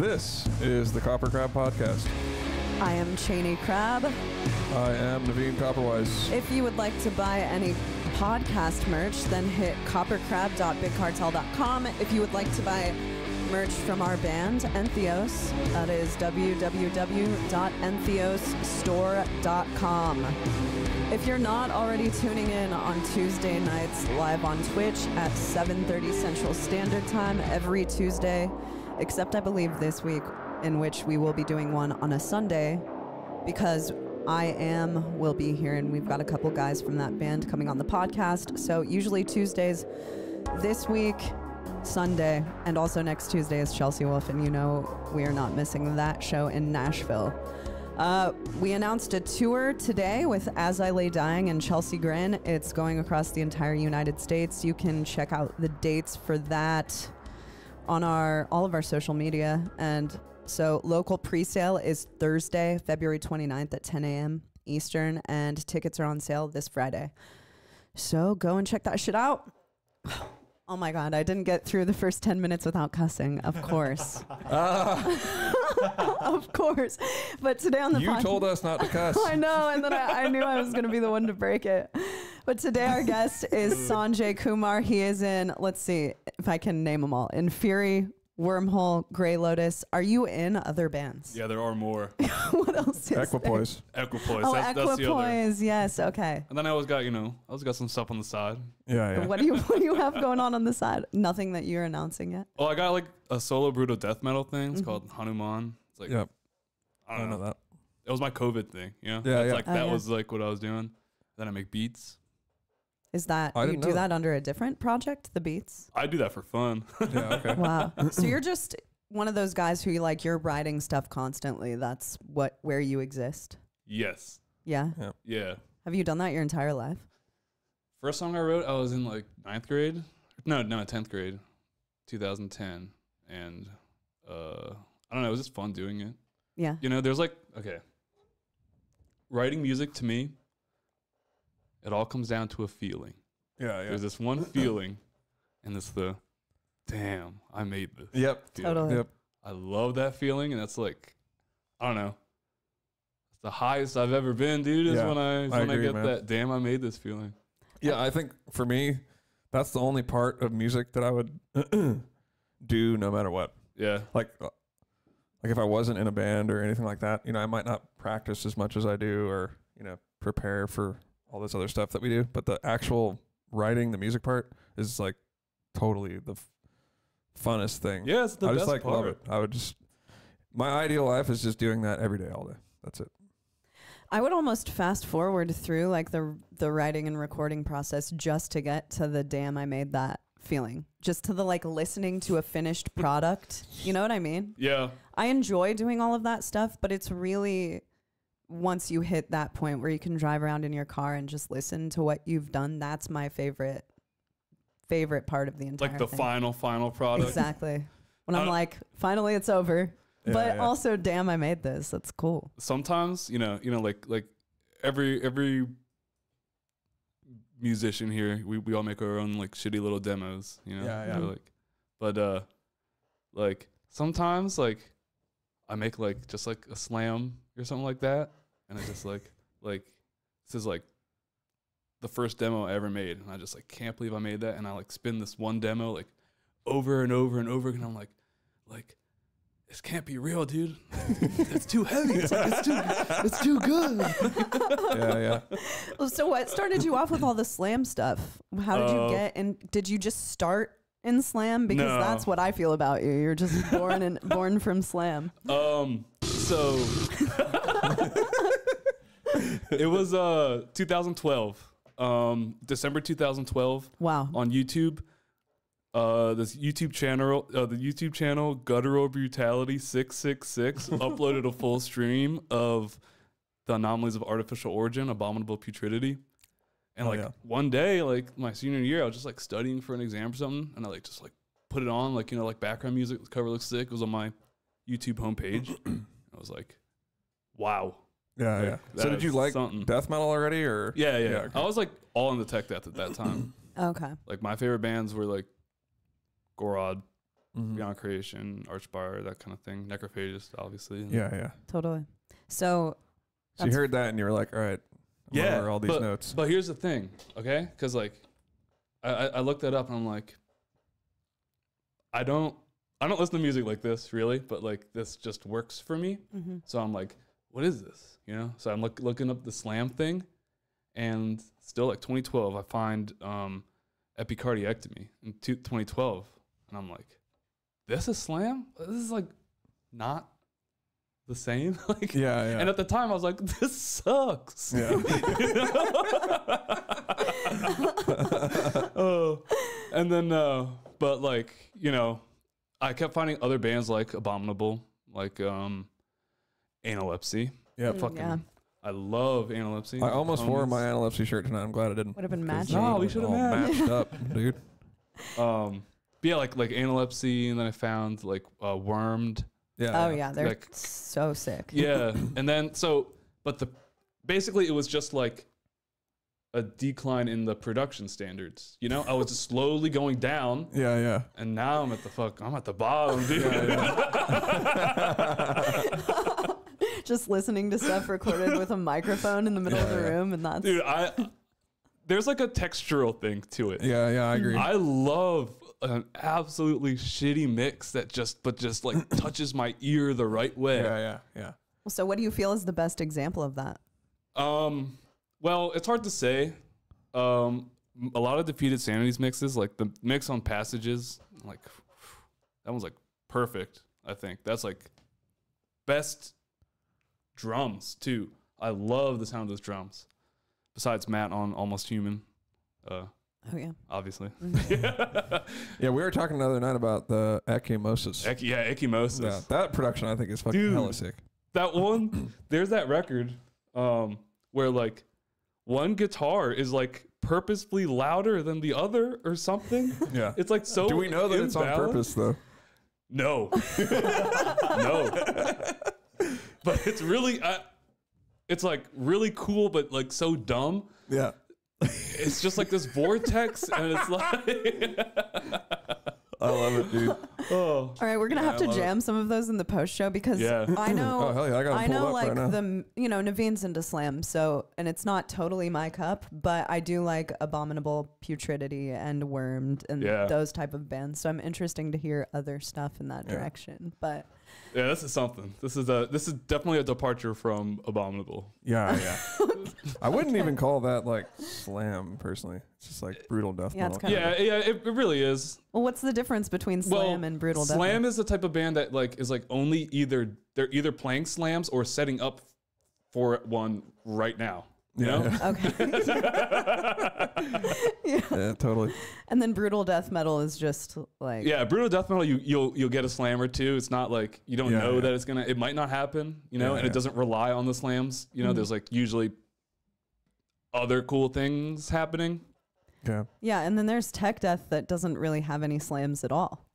This is the KoperCrabb Podcast. I am Chaney Crabb. I am Navene Koperweis. If you would like to buy any podcast merch, then hit kopercrabb.bigcartel.com. If you would like to buy merch from our band, Entheos, that is www.entheosstore.com. If you're not already tuning in on Tuesday nights live on Twitch at 7:30 Central Standard Time every Tuesday, except I believe this week in which we will be doing one on a Sunday because I am will be here and we've got a couple guys from that band coming on the podcast. So usually Tuesdays this week Sunday and also next Tuesday is Chelsea Wolfe and you know we are not missing that show in Nashville. Uh, we announced a tour today with As I Lay Dying and Chelsea Grin. It's going across the entire United States. You can check out the dates for that on our all of our social media. And so local pre-sale is Thursday, February 29th at 10 a.m. Eastern, and tickets are on sale this Friday. So go and check that shit out. Oh my god, I didn't get through the first 10 minutes without cussing, of course. Ah. of course. But today on the You podcast- told us not to cuss. I know, and then I, I knew I was going to be the one to break it. But today our guest is Sanjay Kumar. He is in, let's see if I can name them all, Inferi, Wormhole, Greylotus. Are you in other bands? Yeah, there are more. what else is Equipoise. Equipoise. Oh, that's, that's the other. Equipoise. Yes. Okay. And then I always got, you know, I always got some stuff on the side. Yeah, yeah. What do you What do you have going on on the side? Nothing that you're announcing yet. Well, I got like a solo brutal death metal thing. Mm-hmm. It's called Hanuman. It's like, Yep. I I don't know know. that. It was my COVID thing. You know? Yeah, That's yeah. Like Oh, that yeah. was like what I was doing. Then I make beats. Is that I you do know that under a different project, the Beats? I do that for fun. Yeah, okay. Wow. so you're just one of those guys who like you're writing stuff constantly. That's what where you exist. yes. Yeah. Yeah. Yeah. Have you done that your entire life? First song I wrote, I was in like ninth grade. No, no, tenth grade, 2010, and uh, I don't know. It was just fun doing it. Yeah. You know, there's like okay, writing music to me, it all comes down to a feeling. Yeah, yeah. There's this one feeling, and it's the, damn, I made this. Yep. feeling. Totally. Yep. I love that feeling, and that's like, I don't know. It's the highest I've ever been, dude. Is Yeah, when I is I when I get man. that damn, I made this feeling. Yeah, I think for me, that's the only part of music that I would do no matter what. Yeah, Like, uh, like if I wasn't in a band or anything like that, you know, I might not practice as much as I do, or you know, prepare for all this other stuff that we do. But the actual writing, the music part, is like totally the f- funnest thing. yeah, it's the I best just like part. love it. I would just my ideal life is just doing that every day, all day. That's it. I would almost fast forward through like the the writing and recording process just to get to the damn I made that feeling. Just to the like listening to a finished product. You know what I mean? Yeah, I enjoy doing all of that stuff, but it's really once you hit that point where you can drive around in your car and just listen to what you've done, that's my favorite favorite part of the entire like the thing. final, final product. Exactly. When I'm Uh, like, finally it's over. Yeah, but yeah. also, damn, I made this. That's cool. Sometimes, you know, you know, like like every every musician here, we, we all make our own like shitty little demos, you know. Yeah, yeah. They're Like, but uh, like sometimes like I make like just like a slam or something like that, and I just like like this is like the first demo I ever made, and I just like can't believe I made that, and I like spin this one demo like over and over and over again. I'm like, like this can't be real, dude. it's too heavy. It's like it's too it's too good. yeah, yeah. Well, So, what started you off with all the slam stuff? How did you Uh, get in? Did you just start in slam? Because No. that's what I feel about you. You're just born and born from slam. Um, so it was uh 2012, um, December 2012 Wow. on YouTube. Uh, this YouTube channel, uh, the YouTube channel Guttural Brutality Six Six Six uploaded a full stream of the anomalies of artificial origin, abominable putridity. And Oh, like yeah. one day, like my senior year, I was just like studying for an exam or something, and I like just like put it on, like you know, like background music. The cover looks sick. It was on my YouTube homepage. I was like, wow. Yeah, Like, yeah. So did that's you like something. death metal already, or Yeah, yeah. Yeah, okay. I was like all in the tech death at that time. Okay. like my favorite bands were like Gorod, Mhm. Beyond Creation, Archspire, that kind of thing. Necrophagist, obviously. and- Yeah, yeah. Totally. So So you That's- heard that and you were like, all right, I'm Yeah, over all these but, notes. But here's the thing, okay? Because like, I, I I looked that up and I'm like, I don't I don't listen to music like this really, but like this just works for me. mhm. So I'm like, what is this? You know? So I'm look, looking up the slam thing, and still like 2012, I find um, epicardiectomy in two, 2012, and I'm like, this is slam? This is like not the same. like, yeah, yeah. and at the time, I was like, this sucks. Yeah. oh, and then, uh, but like, you know, I kept finding other bands like Abominable, like um, Analepsy. yep. Mm, Fucking, yeah. I love Analepsy. I almost wore my analepsy shirt tonight. I'm glad I didn't. Would have been 'cause matching. it No, would've we been should've all matched. matched up, dude. Um, but yeah, like like Analepsy, and then I found like uh, Wormed. Yeah. Oh yeah, they're Like- so sick. Yeah, and then so, but the basically it was just like a decline in the production standards. You know, I was just slowly going down, Yeah, yeah. and now I'm at the fuck. I'm at the bottom, dude. Just listening to stuff recorded with a microphone in the middle of the yeah. room, and that's dude, I there's like a textural thing to it. Yeah, yeah, I agree. I love an absolutely shitty mix that just but just like touches my ear the right way. yeah, yeah, yeah. So, what do you feel is the best example of that? Um, well, it's hard to say. Um, m- a lot of defeated sanities mixes, like the mix on passages, like that one's like perfect. I think that's like best drums too. I love the sound of those drums. Besides Matt on Almost Human, uh, Oh yeah. obviously. Yeah, we were talking the other night about the Ecchymosis. Ec- yeah, Ecchymosis. yeah, that production I think is fucking Dude. hella sick. that one there's that record um where like one guitar is like purposefully louder than the other or something Yeah. it's like so Do we know that it's on purpose though? no no but it's really uh, it's like really cool but like so dumb Yeah. it's just like this vortex and it's like I love it, dude. oh All right, we're gonna Yeah, have to love it. jam some of those in the post show because Yeah. I know Oh hell yeah, I got I know up like right now. the you know Naveen's into slam, so and it's not totally my cup, but I do like Abominable Putridity and Wormed and Yeah. those type of bands. So I'm interesting to hear other stuff in that Yeah. direction. But yeah this is something this is a this is definitely a departure from abominable yeah, yeah. I wouldn't even call that like slam personally. It's just like brutal death Yeah, it's metal. kinda- yeah yeah it, it really is well, what's the difference between slam and brutal death? Slam is the type of band that like is like only either they're either playing slams or setting up for one right now. You Yeah, know? yeah. Okay. yeah, totally. and then brutal death metal is just like Yeah, brutal death metal. You you'll you'll get a slam or two. It's not like you don't Yeah, know yeah. that it's gonna. It might not happen. You know, Yeah, and yeah. it doesn't rely on the slams. You know, Mhm. there's like usually other cool things happening. Yeah. Yeah, and then there's tech death that doesn't really have any slams at all.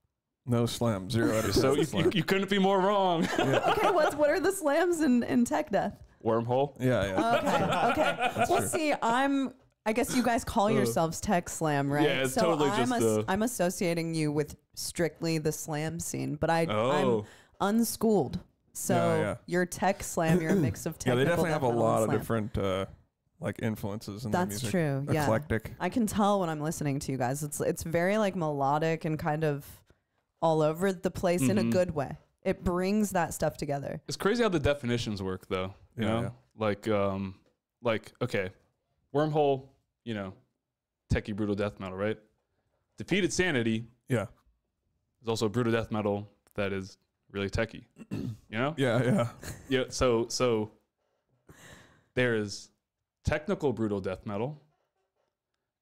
No slam. Zero out of So you, you, you couldn't be more wrong. Okay, what's what are the slams in, in tech death? Wormhole. yeah, yeah. Okay, okay. well, true. see, I'm. I guess you guys call Uh, yourselves tech slam, right? yeah, it's so totally I'm just as- the- I'm associating you with strictly the slam scene, but I Oh, I'm unschooled. So Yeah, yeah. you're tech slam. You're a mix of Yeah, technical they definitely have a metal and lot of slam. different uh like influences in their That's music. true. Yeah, Eclectic. I can tell when I'm listening to you guys. It's it's very like melodic and kind of all over the place in a Mhm. good way. It brings that stuff together. It's crazy how the definitions work, though. You Yeah, know, yeah. like, um, like okay, wormhole. You know, techie brutal death metal, right? Defeated sanity Yeah. is also brutal death metal that is really techie. You know? Yeah, yeah. Yeah. So so there is technical brutal death metal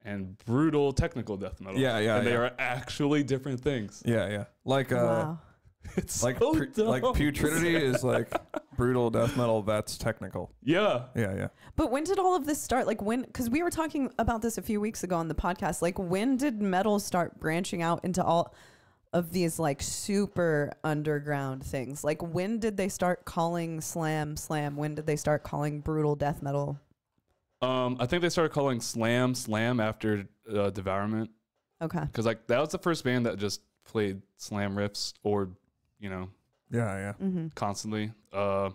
and brutal technical death metal. Yeah, yeah, And they are actually different things. Yeah, yeah. Like uh wow. It's like so pu- like putridity is like brutal death metal that's technical. Yeah. Yeah, yeah. But when did all of this start? Like when? Because we were talking about this a few weeks ago on the podcast. Like when did metal start branching out into all of these like super underground things? Like when did they start calling slam slam? When did they start calling brutal death metal? Um, I think they started calling Slam Slam after uh, Devourment Okay. because like that was the first band that just played slam riffs or you know Yeah, yeah. Mm-hmm. constantly. Uh,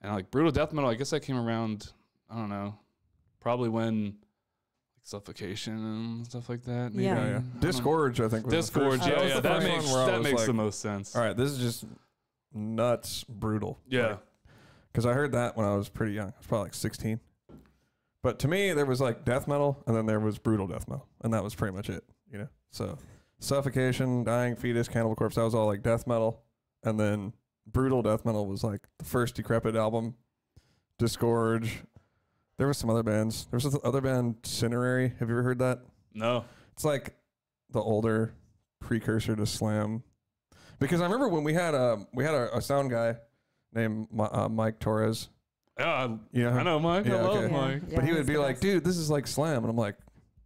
and like brutal death metal, I guess that came around. I don't know, probably when like suffocation and stuff like that. Maybe. Yeah. Yeah, yeah. I don't know. Disgorge, I think. Was the first- that yeah, yeah, the that makes one where I that makes like, the most sense. All right, this is just nuts, brutal. Yeah, because I heard that when I was pretty young. I was probably like 16. But to me, there was like death metal, and then there was brutal death metal, and that was pretty much it. You know, so suffocation, dying fetus, cannibal corpse. That was all like death metal, and then brutal death metal was like the first Decrepit album, Disgorge. There was some other bands. There was this other band, Cinerary. Have you ever heard that? no, It's like the older precursor to Slam. Because I remember when we had a we had a, a sound guy named Mi- uh, Mike Torres. yeah, You know, I, I know Mike. Yeah, I love okay. Mike. but he would be the like, best. "Dude, this is like Slam," and I'm like,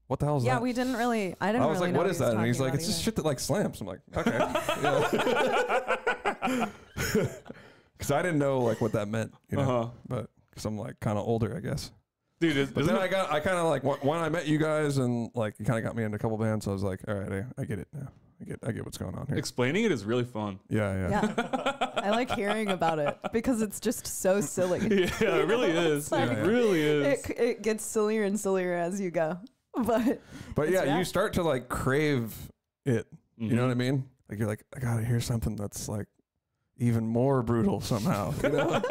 "What the hell is Yeah, that?" Yeah, we didn't really. I didn't I was really like, know "What he is was that?" And he's like, about "It's just shit that like slams." I'm like, "Okay," because I didn't know like what that meant, you know. Uh-huh. But because I'm like kind of older, I guess. Dude, is, But then I got, I kind of like when I met you guys, and like you kind of got me into a couple bands. So I was like, "All right, I, I get it now. I get, I get what's going on here." explaining it is really fun. Yeah, yeah. Yeah, I like hearing about it because it's just so silly. yeah, it really is. like- it really is. It, it gets sillier and sillier as you go. But But It's yeah, you start to like crave it. You know what I mean? Like you're like, I gotta hear something that's like even more brutal somehow. You know?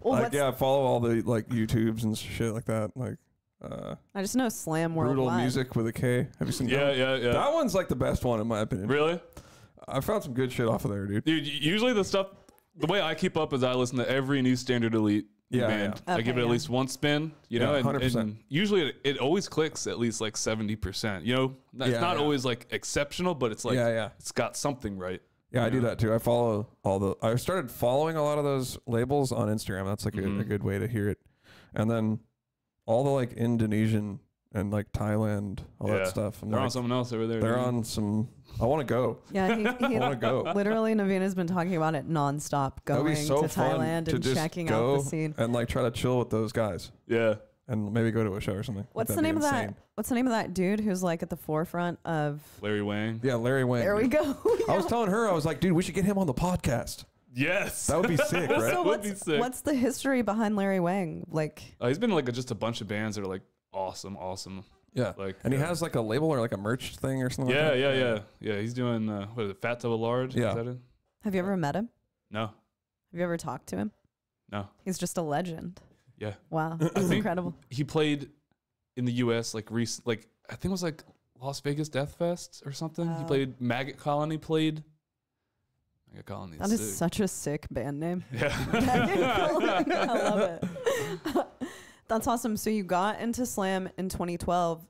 well, like yeah, follow all the like YouTubes and shit like that. Like uh, I just know slam World. brutal worldwide. music with a K. Have you seen Yeah, that? yeah, yeah. That one's like the best one in my opinion. Really? I found some good shit off of there, dude. Dude, usually the stuff, the way I keep up is I listen to every new Standard Elite Yeah, band. yeah. I give Okay, it at least one spin, you know, and, 100%. and usually it, it always clicks at least like 70%. You know, it's Yeah, not yeah. always like exceptional, but it's like, yeah, yeah. it's got something right. Yeah, I do that too. I follow all the. I started following a lot of those labels on Instagram. That's like a, a Mhm. good way to hear it. And then all the like Indonesian and like Thailand, all Yeah. that stuff. I'm They're on like, something else over there. they're dude. on some. I want to go. Yeah, he, he I want to go. literally Naveena's been talking about it nonstop, That'd going be so to Thailand to and just checking go out the scene. and like try to chill with those guys Yeah. and maybe go to a show or something. What's the that'd be name of that? What's the name of that dude who's like at the forefront of? Larry Wang. Yeah, Larry Wang. There we go. I was telling her, I was like, dude, we should get him on the podcast. Yes. That would be sick, right? so would be what's, sick. what's the history behind Larry Wang? Like, Uh, he's been in, like a, just a bunch of bands that are like awesome, awesome. Yeah. Like, And he uh, has like a label or like a merch thing or something. Yeah, like that. yeah, yeah, yeah. He's doing uh, what is it? Fat Double Large. Yeah. Is that it? have you ever met him? No, Have you ever talked to him? no. He's just a legend. Yeah. Wow, I he's incredible. He played in the U.S. like recent, like I think it was like Las Vegas Death Fest or something. He Oh. played Maggot Colony. Played Maggot Colony. That is such a sick band name. Yeah. I love it. That's awesome. So you got into slam in 2012.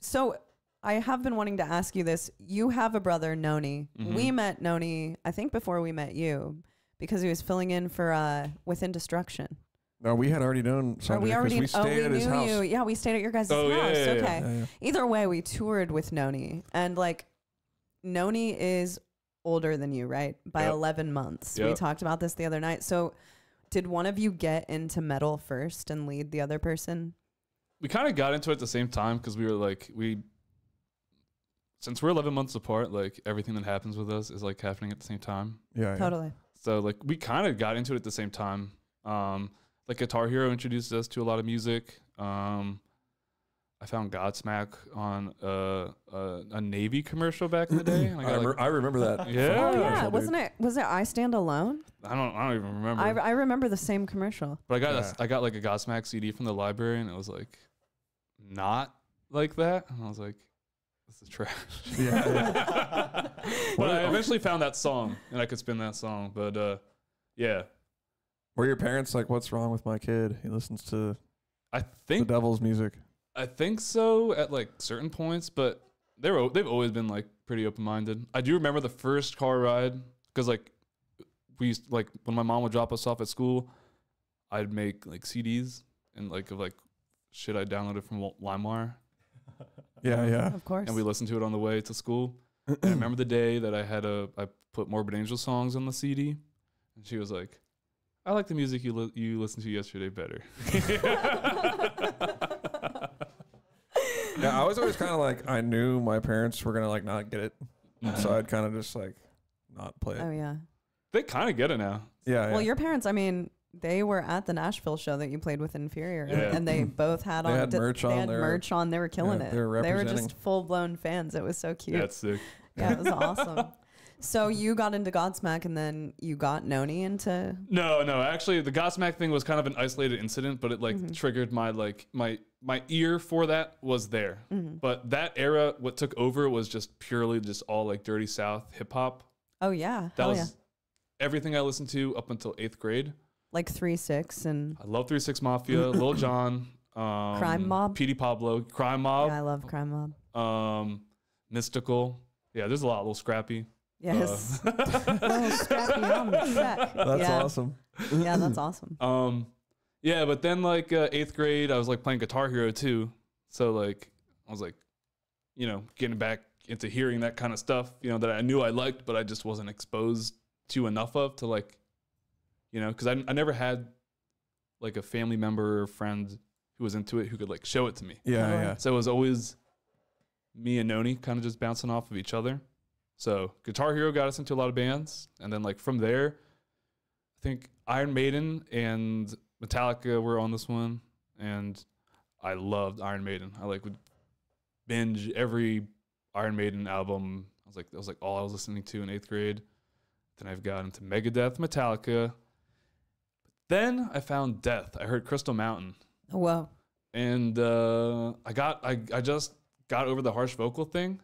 So I have been wanting to ask you this. You have a brother, Noni. Mhm. We met Noni, I think, before we met you, because he was filling in for uh, Within Destruction. No, we had already known Or Sanjay we 'cause already we oh stayed we at his knew house. you. Yeah, we stayed at your guys' Oh, house. yeah, yeah. okay. Yeah, yeah. Either way, we toured with Noni, and like Noni is older than you, right? By Yep. 11 months. We talked about this the other night. So, did one of you get into metal first and lead the other person? we kind of got into it at the same time because we were like we since we're 11 months apart like everything that happens with us is like happening at the same time Yeah, yeah. Totally. so like we kind of got into it at the same time um like guitar hero introduced us to a lot of music um i found godsmack on uh, uh, a navy commercial back in the day I, I, got, remember, like, I remember that. Yeah. Oh yeah, dude. wasn't it? Was it I Stand Alone? I don't i don't even remember I, I remember the same commercial. but i got Yeah. a, i got like a godsmack cd from the library and it was like not like that and i was like this is trash Yeah, yeah. but I eventually found that song and I could spin that song. But uh, yeah, Were your parents like, "What's wrong with my kid? He listens to I think the think devil's music." I think so at like certain points, but they're they've always been like pretty open minded. I do remember the first car ride because like we used like when my mom would drop us off at school, I'd make like CDs and like of like shit I downloaded from Wa- LimeWire, Yeah, yeah. Of course. and we listened to it on the way to school. And I remember the day that I had a I put Morbid Angel songs on the CD, and she was like, "I like the music you li- you listened to yesterday better." Yeah, Yeah, I was always kind of like I knew my parents were gonna like not get it, so mm-hmm. I'd kind of just like not play it. Oh yeah. they kind of get it now. yeah, Well, yeah. your parents, I mean, they were at the Nashville show that you played with Inferi, and- Yeah. and they both had They on had merch they on, had they were- merch on. They were killing yeah, it. they were They were representing. just full blown fans. It was so cute. That's sick. Yeah, it was awesome. So you got into Godsmack, and then you got Noni into. No, no. Actually, the Godsmack thing was kind of an isolated incident, but it like Mhm. triggered my like my my ear for that was there. Mhm. But that era, what took over was just purely just all like dirty South hip hop. Oh yeah, That hell was yeah. everything I listened to up until eighth grade. Like three six and I love Three Six Mafia, Lil Jon, um, Crime Mob? P.D. Pablo, Crime Mob, yeah, I love Crime Mob. um, Mystikal. Yeah, there's a lot, a Lil Scrappy. Yes, Uh, Lil Scrappy on the track. That's yeah. awesome. Yeah, that's awesome. Um, yeah, but then like uh, eighth grade, I was like playing Guitar Hero too. So like I was like, you know, getting back into hearing that kind of stuff, you know, that I knew I liked, but I just wasn't exposed to enough of to like, you know, because I I never had like a family member or friend who was into it who could like show it to me. Yeah, Totally. yeah. So it was always me and Noni kind of just bouncing off of each other. So Guitar Hero got us into a lot of bands, and then like from there, I think Iron Maiden and Metallica were on this one, and I loved Iron Maiden. I like would binge every Iron Maiden album. I was like that was like all I was listening to in eighth grade. Then I've got into Megadeth, Metallica. Then I found Death. I heard Crystal Mountain Oh wow! and uh, I got I I just got over the harsh vocal thing,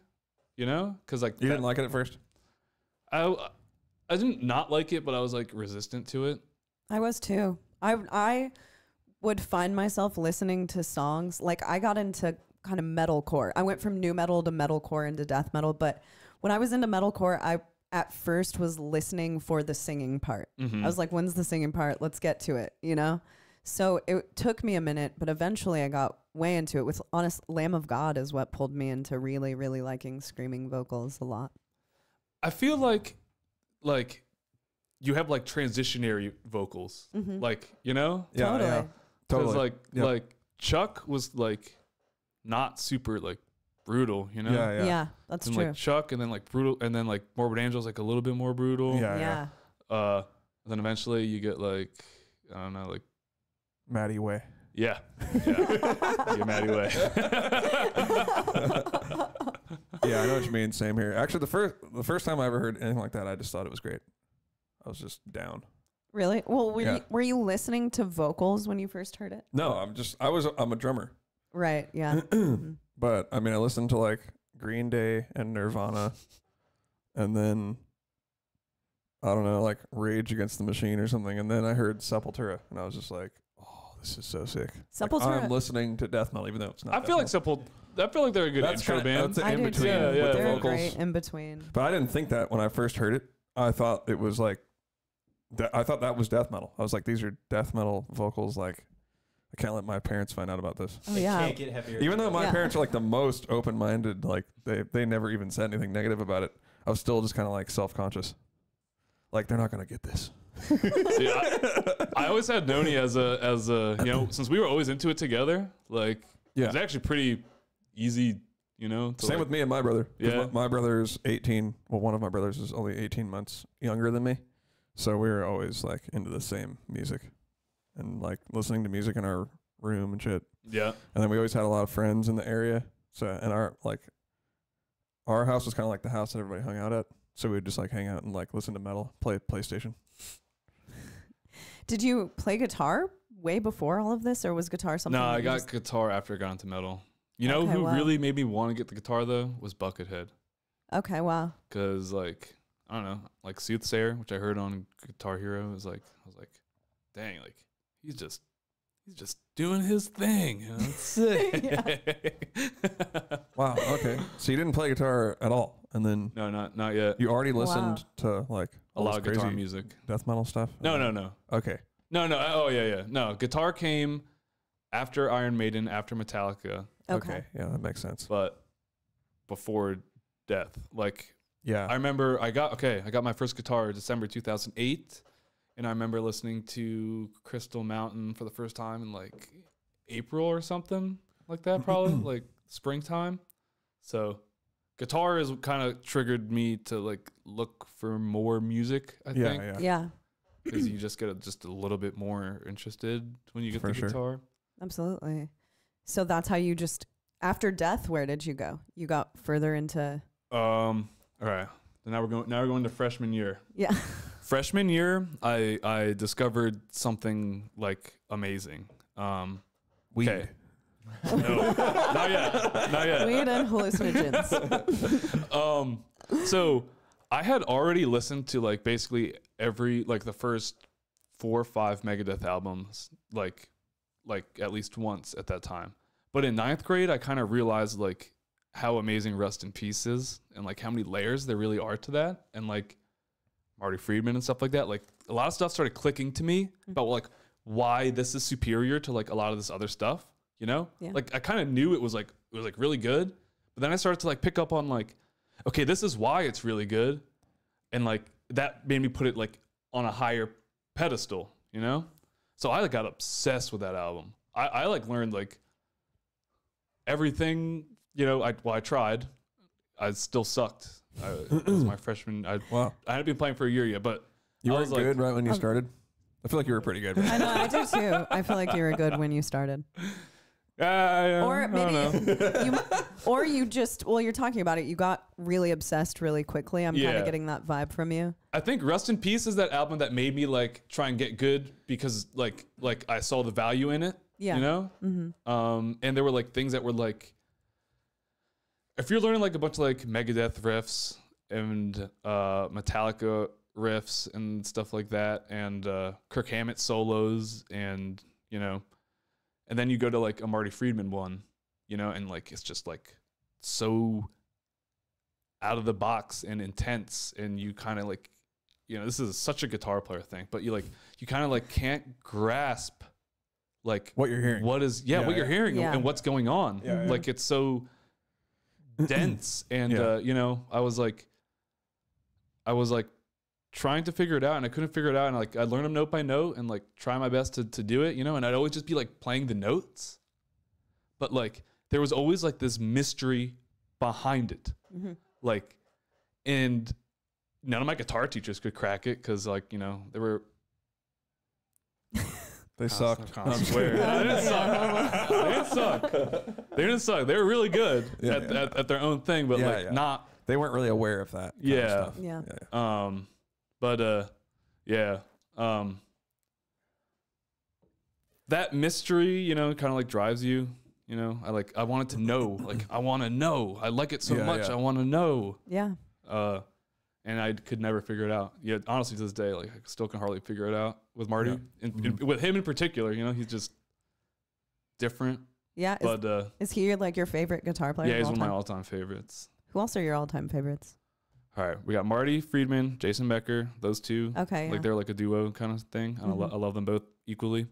you know, because like You that- didn't like it at first? I I didn't not like it, but I was like resistant to it. I was too. I I would find myself listening to songs like I got into kind of metalcore. I went from new metal to metalcore into death metal, but when I was into metalcore, I at first was listening for the singing part. Mhm. I was like, "When's the singing part? Let's get to it," you know. So it took me a minute, but eventually I got way into it. With honest, Lamb of God is what pulled me into really, really liking screaming vocals a lot. I feel like like you have like transitionary vocals, Mhm. like you know, Yeah, totally. yeah. 'Cause, Totally. like Yep. like Chuck was like not super like brutal, you know. yeah, Yeah, yeah. that's And true. like Chuck, and then like brutal, and then like Morbid Angel's like a little bit more brutal. Yeah, yeah. yeah. Uh, and then eventually you get like I don't know, like Maddie Way. yeah, yeah, you're Maddie Way. Yeah, I know what you mean. Same here. Actually, the first the first time I ever heard anything like that, I just thought it was great. I was just down. Really? Well, were, Yeah. you, were you listening to vocals when you first heard it? No, I'm just I was I'm a drummer, Right. Yeah. But I mean I listened to like Green Day and Nirvana, and then I don't know like Rage Against the Machine or something, and then I heard Sepultura, and I was just like, this is so sick. Like, Sepultura. I'm listening to death metal, even though it's not. I death feel like metal. Sepul. I feel like they're a good That's intro kinda- band. that's the I in do between Yeah, too. yeah. with the They're vocals. great in between. But I didn't think that when I first heard it. I thought it was like, that, I thought that was death metal. I was like, these are death metal vocals. Like, I can't let my parents find out about this. Oh It yeah. Can't get heavier. Even though my Yeah. parents are like the most open minded, like they they never even said anything negative about it. I was still just kind of like self conscious. Like they're not gonna get this. See, I, I always had Noni as a as a you know since we were always into it together. Like it Yeah. was actually pretty easy. You know. Same like- with me and my brother. Yeah. My, my brother's 18. Well, one of my brothers is only 18 months younger than me. So we were always like into the same music and like listening to music in our room and shit. Yeah. And then we always had a lot of friends in the area. So, and our like, our house was kind of like the house that everybody hung out at. So we would just like hang out and like listen to metal, play PlayStation. Did you play guitar way before all of this, or was guitar something? No, I got just- guitar after I got into metal. You know Okay, who wow. really made me want to get the guitar though was Buckethead. Okay. Wow. Cause like I don't know, like Soothsayer, which I heard on Guitar Hero, is like I was like, dang, like he's just he's just doing his thing. You know? It's sick. Wow. Okay. so you didn't play guitar at all. And then no, not not yet. you already Wow. listened to like A all lot this of guitar crazy music. death metal stuff. No, no, no, Okay. no, no. Uh, oh yeah, yeah. No, guitar came after Iron Maiden, after Metallica, Okay. Yeah, that makes sense. but before Death. Like Yeah. I remember I got okay, I got my first guitar December 2008 and I remember listening to Crystal Mountain for the first time in like April or something like that probably like springtime. So guitar has kind of triggered me to like look for more music. I yeah, think yeah. Yeah, because you just get just a little bit more interested when you get For the sure. guitar. absolutely. So that's how you just after death. Where did you go? You got further into Um. All right. Then now we're going. Now we're going to freshman year. yeah. Freshman year, I I discovered something like amazing. Um. Weed. Okay. No, not yet. Not yet. Weed and hallucinogens. um so i had already listened to like basically every like the first four or five megadeth albums like like at least once at that time but in ninth grade i kind of realized like how amazing rust in peace is and like how many layers there really are to that and like marty friedman and stuff like that like a lot of stuff started clicking to me mm-hmm. about like why this is superior to like a lot of this other stuff you know Yeah. like i kind of knew it was like it was like really good but then i started to like pick up on like okay, this is why it's really good. And like that made me put it like on a higher pedestal, you know? So I like got obsessed with that album. I, I like learned like everything, you know, I well I tried. I still sucked. I, it was my freshman I Wow. I hadn't been playing for a year yet, but You I weren't was like- good right when you Um, started? I feel like you were pretty good. I know. I do too. I feel like you were good when you started. uh, Or I don't know. maybe you, or you just well, you're talking about it. You got really obsessed really quickly. I'm kind of getting that vibe from you. I think Rust in Peace is that album that made me like try and get good because like like I saw the value in it. Yeah. You know? Mm-hmm. Um, and there were like things that were like, if you're learning like a bunch of like Megadeth riffs and uh, Metallica riffs and stuff like that, and uh, Kirk Hammett solos, and you know, and then you go to like a Marty Friedman one, you know, and like it's just like so out of the box and intense, and you kind of like, you know, this is such a guitar player thing, but you like you kind of like can't grasp like What you're hearing. what is yeah, Yeah, what you're hearing Yeah. and what's going on Yeah, yeah. like it's so dense and Yeah. uh, you know i was like i was like trying to figure it out and i couldn't figure it out and like i'd learn them note by note and like try my best to, to do it you know and i'd always just be like playing the notes but like there was always like this mystery behind it Mm-hmm. like and none of my guitar teachers could crack it because like you know they were They sucked. I'm just swear. kidding. they didn't suck. They didn't suck. They didn't suck. They were really good Yeah, at, yeah. At, at their own thing, but Yeah, like yeah. not. They weren't really aware of that. kind of Yeah. stuff. Yeah. yeah. Um, but uh, yeah. Um, that mystery, you know, kind of like drives you. You know, I like. I wanted to know. Like, I want to know. I like it so Yeah, much. yeah. I want to know. Yeah. Uh, and I could never figure it out. Yeah, honestly, to this day, like I still can hardly figure it out with Marty. Yeah. In, in- with him in particular, you know, he's just different. Yeah. Is, uh, is he like your favorite guitar player? yeah, of he's all one of my all-time favorites. Who else are your all-time favorites? All right, we got Marty Friedman, Jason Becker, those two. Okay. Like yeah. they're like a duo kind of thing. And I, lo- Mhm. I love them both equally.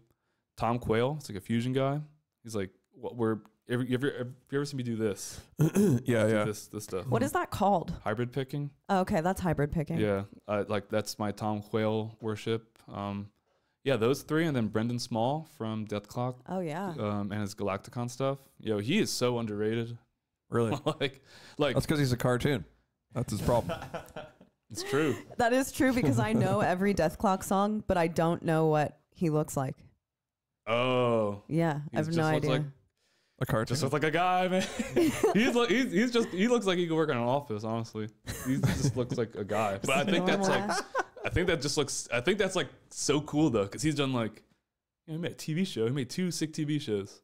Tom Quayle, it's like a fusion guy. He's like, what we're. Ever, you ever, have you ever seen me do this? yeah, Do yeah. This, this stuff. What is that called? hybrid picking? Oh, okay, that's hybrid picking. Yeah, uh, like that's my Tom Quayle worship. Um, yeah, those three, and then Brendan Small from Dethklok, Oh yeah. um, and his Galaktikon stuff. Yo, he is so underrated. Really? like, like That's because he's a cartoon. That's his problem. it's true. That is true because I know every Dethklok song, but I don't know what he looks like. Oh, Yeah, He I have just no idea. like A cartoon. just looks like a guy, man. he's like he's, he's just he looks like he could work in an office. Honestly, he just looks like a guy. But I think that's like Normal. I think that just looks. I think that's like so cool though, because he's done like. You know, he made a TV show. He made two sick TV shows.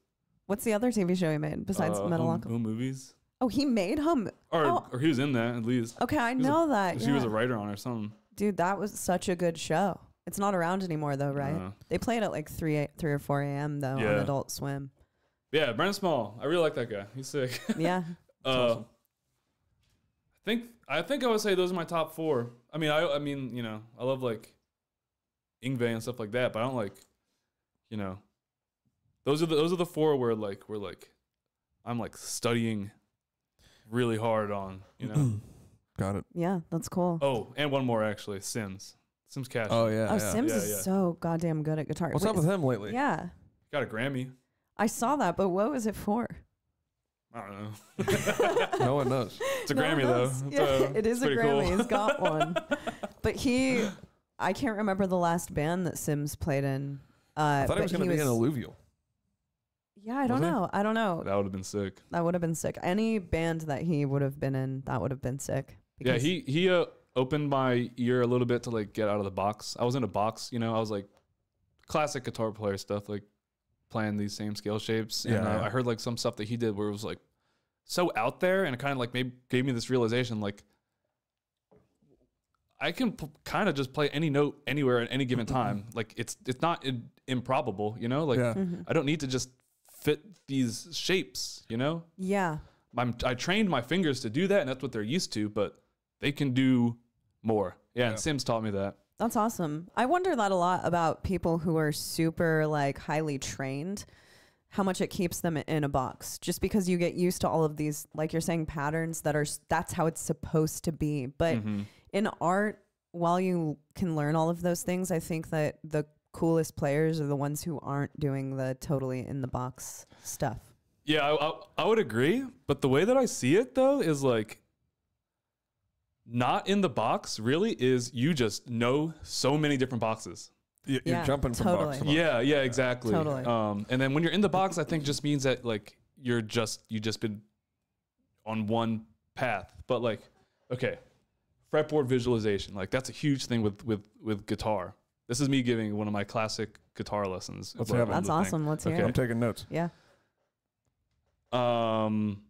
What's the other TV show he made besides uh, Metal home, Alchemy? home movies, Oh, he made home. or Oh. or he was in that at least. Okay, I was a- know that. She was a writer on it or something. Dude, that was such a good show. It's not around anymore though, right? Uh, They play it at like three, eight, three or four a.m. though on Adult Swim. yeah, Brendan Small. I really like that guy. He's sick. Yeah, Uh, awesome. I think I think I would say those are my top four. I mean, I I mean, you know, I love like Yngwie and stuff like that, but I don't like, you know, those are the those are the four where like we're like, I'm like studying really hard on, you know. Got it. yeah, that's cool. Oh, oh, and one more actually, Sims, Sims Cash. Oh yeah. Oh, yeah. Sims Yeah, is yeah. so goddamn good at guitar. What's Wait, up with him lately? Yeah, got a Grammy. I saw that, but what was it for? I don't know. no one knows. It's a No Grammy though. It's, Yeah, uh, it is a pretty cool. Grammy. He's got one. But he, I can't remember the last band that Sims played in. Uh, I thought but it was going to be an alluvial. Yeah, I don't Was he? know. I don't know. That would have been sick. That would have been sick. Any band that he would have been in, that would have been sick. Yeah, he he uh, opened my ear a little bit to like get out of the box. I was in a box, you know. I was like classic guitar player stuff, like playing these same scale shapes. And Yeah, uh. I heard like some stuff that he did where it was like so out there, and it kind of like maybe gave me this realization, like I can p- kind of just play any note anywhere at any given time. like it's it's not in, improbable, you know. Like yeah. Mhm. I don't need to just fit these shapes, you know. Yeah. I'm, I trained my fingers to do that, and that's what they're used to. But they can do more. Yeah, Yeah. and Sims taught me that. That's awesome. I wonder that a lot about people who are super like highly trained, how much it keeps them in a box. Just because you get used to all of these, like you're saying, patterns that are that's how it's supposed to be. But Mhm. in art, while you can learn all of those things, I think that the coolest players are the ones who aren't doing the totally in the box stuff. Yeah, I, I, I would agree. But the way that I see it though is like not in the box. Really, is you just know so many different boxes. You- You're Yeah, jumping from totally. box to box. Yeah, yeah, exactly. Totally. Um, and then when you're in the box, I think just means that like you're just you just been on one path. But like, okay, fretboard visualization, like that's a huge thing with with with guitar. This is me giving one of my classic guitar lessons. Let's have it. That's the thing. awesome. Let's hear Okay. I'm taking notes. Yeah. Um,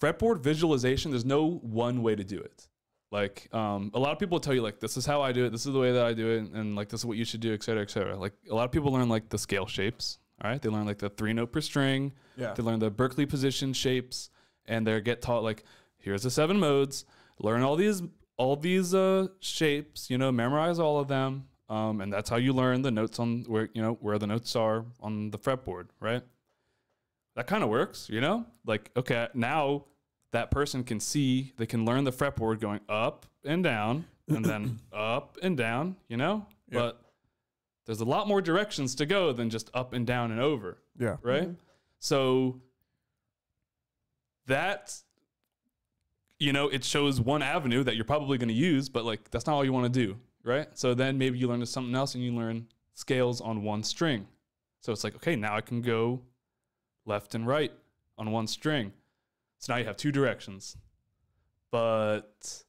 fretboard visualization. There's no one way to do it. Like, um, a lot of people tell you like, this is how I do it. This is the way that I do it, and, like this is what you should do, et cetera, et cetera. Like a lot of people learn like the scale shapes. All right, they learn like the three note per string. Yeah. They learn the Berklee position shapes, and they get taught like, here's the seven modes. Learn all these all these uh, shapes. You know, memorize all of them, um, and that's how you learn the notes on where you know where the notes are on the fretboard, right? That kind of works, you know. Like, okay, now that person can see, they can learn the fretboard going up and down, and then up and down, you know. Yeah. But there's a lot more directions to go than just up and down and over Yeah. right? Mhm. So that you know, it shows one avenue that you're probably going to use, but like that's not all you want to do, right? So then maybe you learn something else and you learn scales on one string. So it's like, okay, now I can go left and right on one string. So now you have two directions. But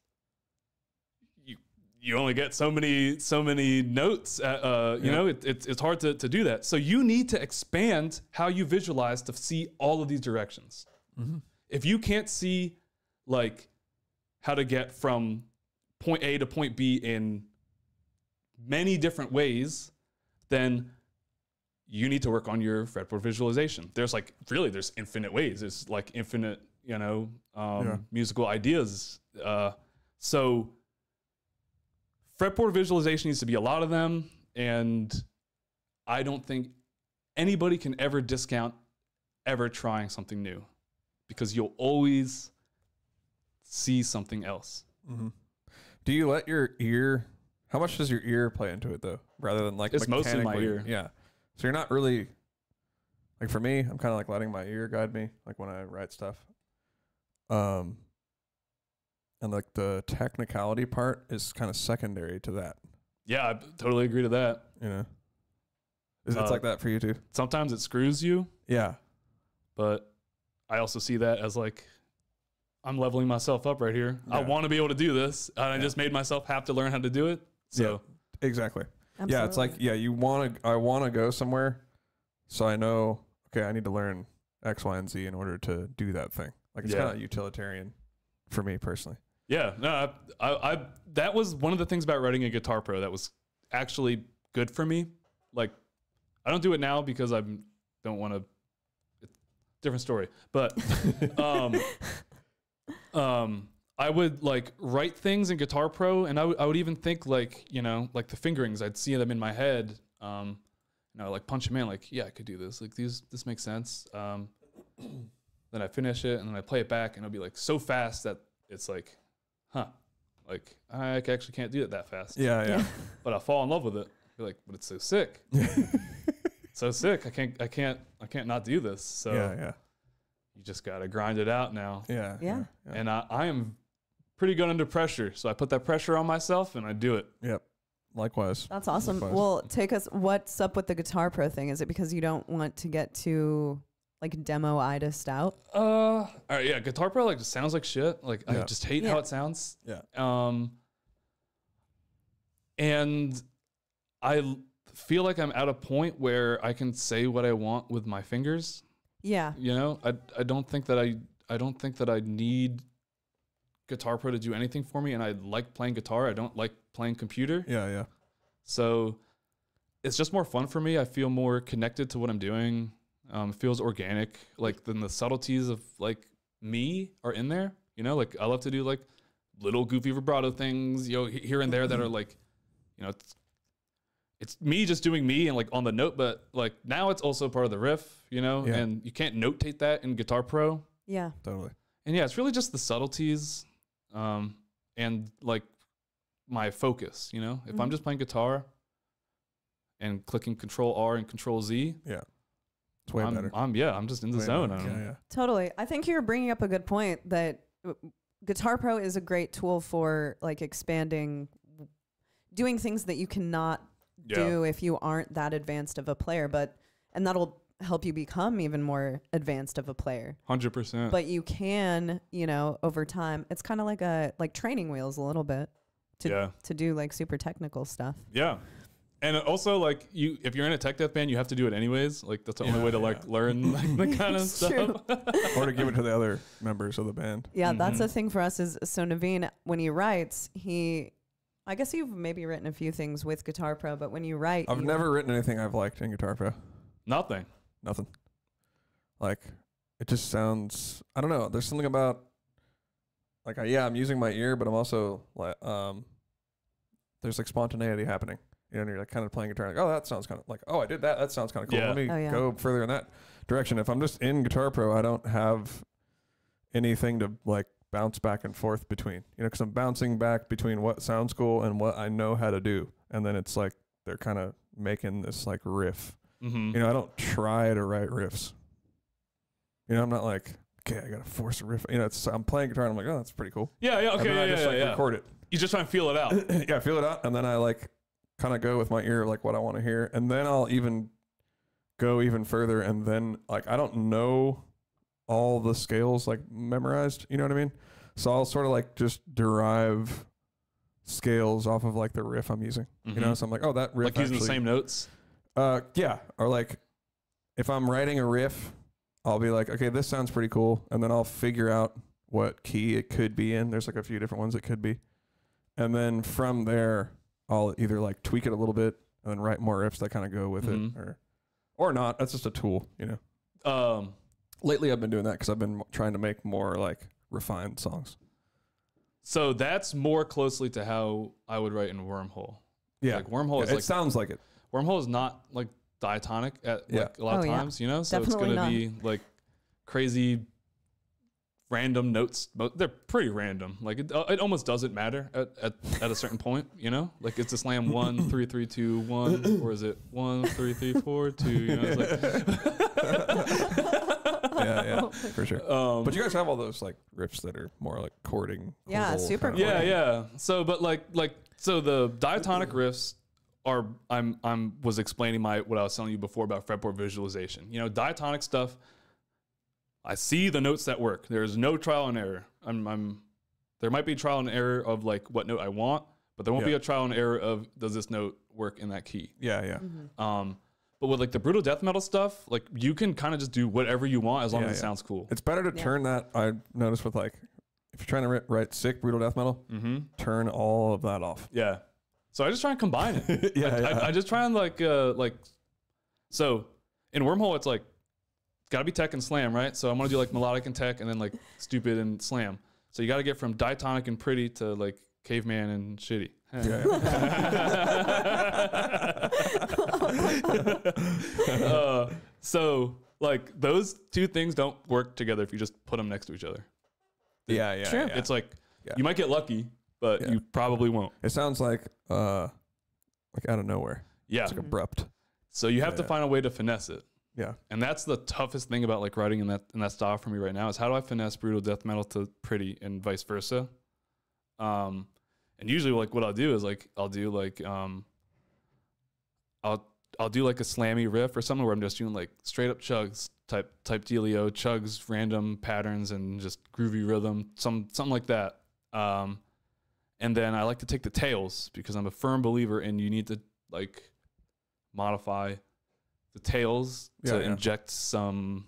you you only get so many so many notes. At, uh, you Yeah. know, it, it's it's hard to, to do that. So you need to expand how you visualize to see all of these directions. If you can't see like how to get from point A to point B in many different ways, then you need to work on your fretboard visualization. There's like really there's infinite ways. There's like infinite, you know, um, Yeah. musical ideas. Uh, so fretboard visualization needs to be a lot of them, and I don't think anybody can ever discount ever trying something new because you'll always see something else. hmm Do you let your ear? How much does your ear play into it though, rather than like It's mostly my ear. Yeah. So you're not really like for me. I'm kind of like letting my ear guide me, like when I write stuff. Um. And like the technicality part is kind of secondary to that. Yeah, I totally agree to that. You know. Is it Uh, like that for you too? Sometimes it screws you, Yeah. but I also see that as like I'm leveling myself up right here. I want to be able to do this, and I just made myself have to learn how to do it. So Exactly. Yeah, it's like yeah, you want to I want to go somewhere so I know okay, I need to learn X, Y, and Z in order to do that thing. Like it's Yeah. kind of utilitarian for me personally. Yeah, no, I, I, I, that was one of the things about writing a Guitar Pro that was actually good for me. Like, I don't do it now because I don't want to. Different story, but um, um, I would like write things in Guitar Pro, and I would- I would even think like you know like the fingerings. I'd see them in my head. Um, you know, like punch them in. Like, yeah, I could do this. Like these, this makes sense. Um, then I finish it, and then I play it back, and it'll be like so fast that it's like, huh, like I actually can't do it that fast. Yeah, yeah. But I fall in love with it. You're like, but it's so sick, so sick. I can't, I can't, I can't not do this. So yeah, yeah. you just gotta grind it out now. Yeah. Yeah. Yeah. And I, I am pretty good under pressure, so I put that pressure on myself and I do it. Yep. Likewise. That's awesome. Likewise. Well, take us. What's up with the Guitar Pro thing? Is it because you don't want to get too like demo itis out? Uh, all right, yeah, Guitar Pro like just sounds like shit. Like I just hate Yeah. how it sounds. Yeah. Um, and I feel like I'm at a point where I can say what I want with my fingers. Yeah. You know, I I don't think that I I don't think that I need Guitar Pro to do anything for me, and I like playing guitar. I don't like playing computer. Yeah. Yeah. So it's just more fun for me. I feel more connected to what I'm doing. Um, feels organic. Like then the subtleties of like me are in there. You know, like I love to do like little goofy vibrato things, you know, here and there that are like, you know, it's, it's me just doing me and like on the note, but like now it's also part of the riff, you know, Yeah. and you can't notate that in Guitar Pro. Yeah. Totally. And yeah, it's really just the subtleties, um, and like my focus. You know, if I'm Mhm. just playing guitar and clicking Control R and Control Z, yeah, It's way I'm, better. I'm yeah, I'm just in the Way zone. better. I don't Yeah. Yeah. Totally. I think you're bringing up a good point that uh, Guitar Pro is a great tool for like expanding, doing things that you cannot do if you aren't that advanced of a player. But and that'll help you become even more advanced of a player. hundred percent. But you can, you know, over time, it's kind of like a like training wheels a little bit to Yeah, to do like super technical stuff. yeah. And also, like you, if you're in a tech death band, you have to do it anyways. Like that's the only way to yeah. like learn like the kind of stuff. or to give it to the other members of the band. Yeah, that's Mhm. the thing for us is so Navene when he writes, he I guess you've maybe written a few things with Guitar Pro, but when you write I've you- never written anything I've liked in Guitar Pro. Nothing. Nothing. Like it just sounds. I don't know. There's something about like I, yeah, I'm using my ear, but I'm also like um. There's like spontaneity happening. You know, and you're like kind of playing guitar, like, oh, that sounds kind of like, oh, I did that. That sounds kind of cool. Yeah. Let me Oh, yeah. go further in that direction. If I'm just in Guitar Pro, I don't have anything to like bounce back and forth between. You know, because I'm bouncing back between what sounds cool and what I know how to do, and then it's like they're kind of making this like riff. Mm-hmm. You know, I don't try to write riffs. You know, I'm not like, okay, I gotta force a riff. You know, it's I'm playing guitar and I'm like, oh, that's pretty cool. yeah, yeah, and okay, then yeah, I just yeah, like yeah. record it. You just try and feel it out. yeah, I feel it out, and then I like kind of go with my ear like what I want to hear, and then I'll even go even further, and then like I don't know all the scales like memorized. You know what I mean? So I'll sort of like just derive scales off of like the riff I'm using. You know, Mhm. so I'm like, oh, that riff like using the same notes. Uh, yeah, or like if I'm writing a riff, I'll be like, okay, this sounds pretty cool, and then I'll figure out what key it could be in. There's like a few different ones it could be, and then from there, I'll either like tweak it a little bit and then write more riffs that kind of go with Mhm. it, or or not. That's just a tool, you know. Um, Lately, I've been doing that because I've been trying to make more like refined songs. so that's more closely to how I would write in Wormhole. Yeah, Like Wormhole is it like sounds like it. Wormhole is not like diatonic at Yeah. like a lot Oh, of yeah. times, you know. So Definitely it's gonna be like crazy random notes. Mo- They're pretty random. Like it, uh, it almost doesn't matter at, at, at a certain point, you know. Like it's a slam one three three two one, or is it one three three four two? You know, it's yeah, yeah, for sure. um, But you guys have all those like riffs that are more like chording. Yeah, super kinda yeah, yeah. So, but like, like, so the diatonic riffs are. I'm, I'm was explaining my what I was telling you before about fretboard visualization. You know, diatonic stuff. I see the notes that work. There's no trial and error. I'm, I'm. There might be trial and error of like what note I want, but there won't be a trial and error of does this note work in that key. Yeah, yeah. Mhm. Um, but with like the brutal death metal stuff, like you can kind of just do whatever you want as long Yeah, as it yeah. sounds cool. It's better to Yeah. turn that. I noticed with like, if you're trying to write, write sick brutal death metal, Mm-hmm. turn all of that off. Yeah. So I just try and combine it. yeah, I, yeah. I, I just try and like uh like so in wormhole it's like it's gotta be tech and slam, right? So I'm gonna do like melodic and tech and then like stupid and slam. So you gotta get from diatonic and pretty to like caveman and shitty. Uh, so like those two things don't work together if you just put them next to each other. yeah, yeah, True. yeah. It's like Yeah. you might get lucky, but Yeah. you probably won't. it sounds like uh, like out of nowhere. Yeah. It's like abrupt. So you have to Yeah. find a way to finesse it. Yeah. And that's the toughest thing about like writing in that in that style for me right now is how do I finesse brutal death metal to pretty and vice versa. Um, and usually like what I'll do is like I'll do like um, I'll I'll do like a slammy riff or something where I'm just doing like straight up chugs type type dealio chugs random patterns and just groovy rhythm some something like that. Um, and then I like to take the tails because I'm a firm believer in you need to like modify the tails Yeah, to yeah. inject some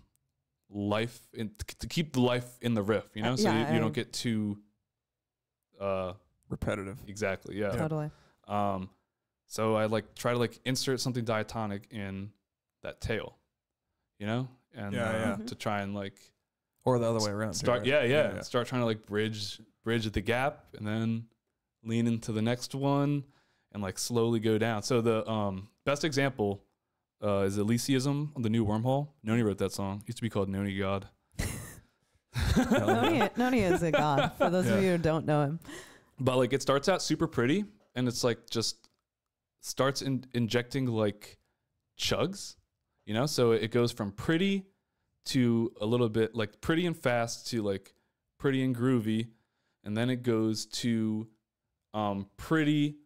life in to keep the life in the riff, you know, Uh, so yeah, you, you don't get too uh Repetitive. exactly, yeah. Totally. Um so I like try to like insert something diatonic in that tail, you know? And Yeah, uh, yeah. Mhm. to try and like Or the other way around. too, start right? yeah, yeah start trying to like bridge bridge the gap and then lean into the next one and like slowly go down. So the um best example uh is elysiism on the new wormhole. Noni wrote that song. Used to be called noni god. Noni, Noni is a god. For those of you who don't know him, but like it starts out super pretty and it's like just starts in injecting like chugs you know? So it goes from pretty to a little bit like pretty and fast to like pretty and groovy and then it goes to um pretty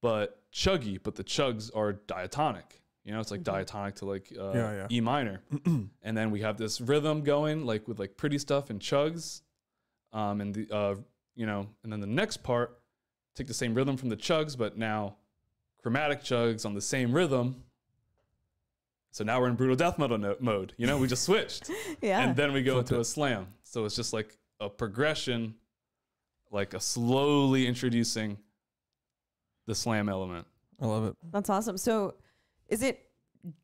but chuggy but the chugs are diatonic. You know it's like Mhm. diatonic to like uh, Yeah, yeah. e minor. And then we have this rhythm going like with like pretty stuff and chugs um and the uh you know and then the next part take the same rhythm from the chugs but now chromatic chugs on the same rhythm. So now we're in brutal death metal no- mode. You know we just switched. Yeah. and then we go into a slam. So it's just like a progression like a slowly introducing the slam element I love it. That's awesome. So, is it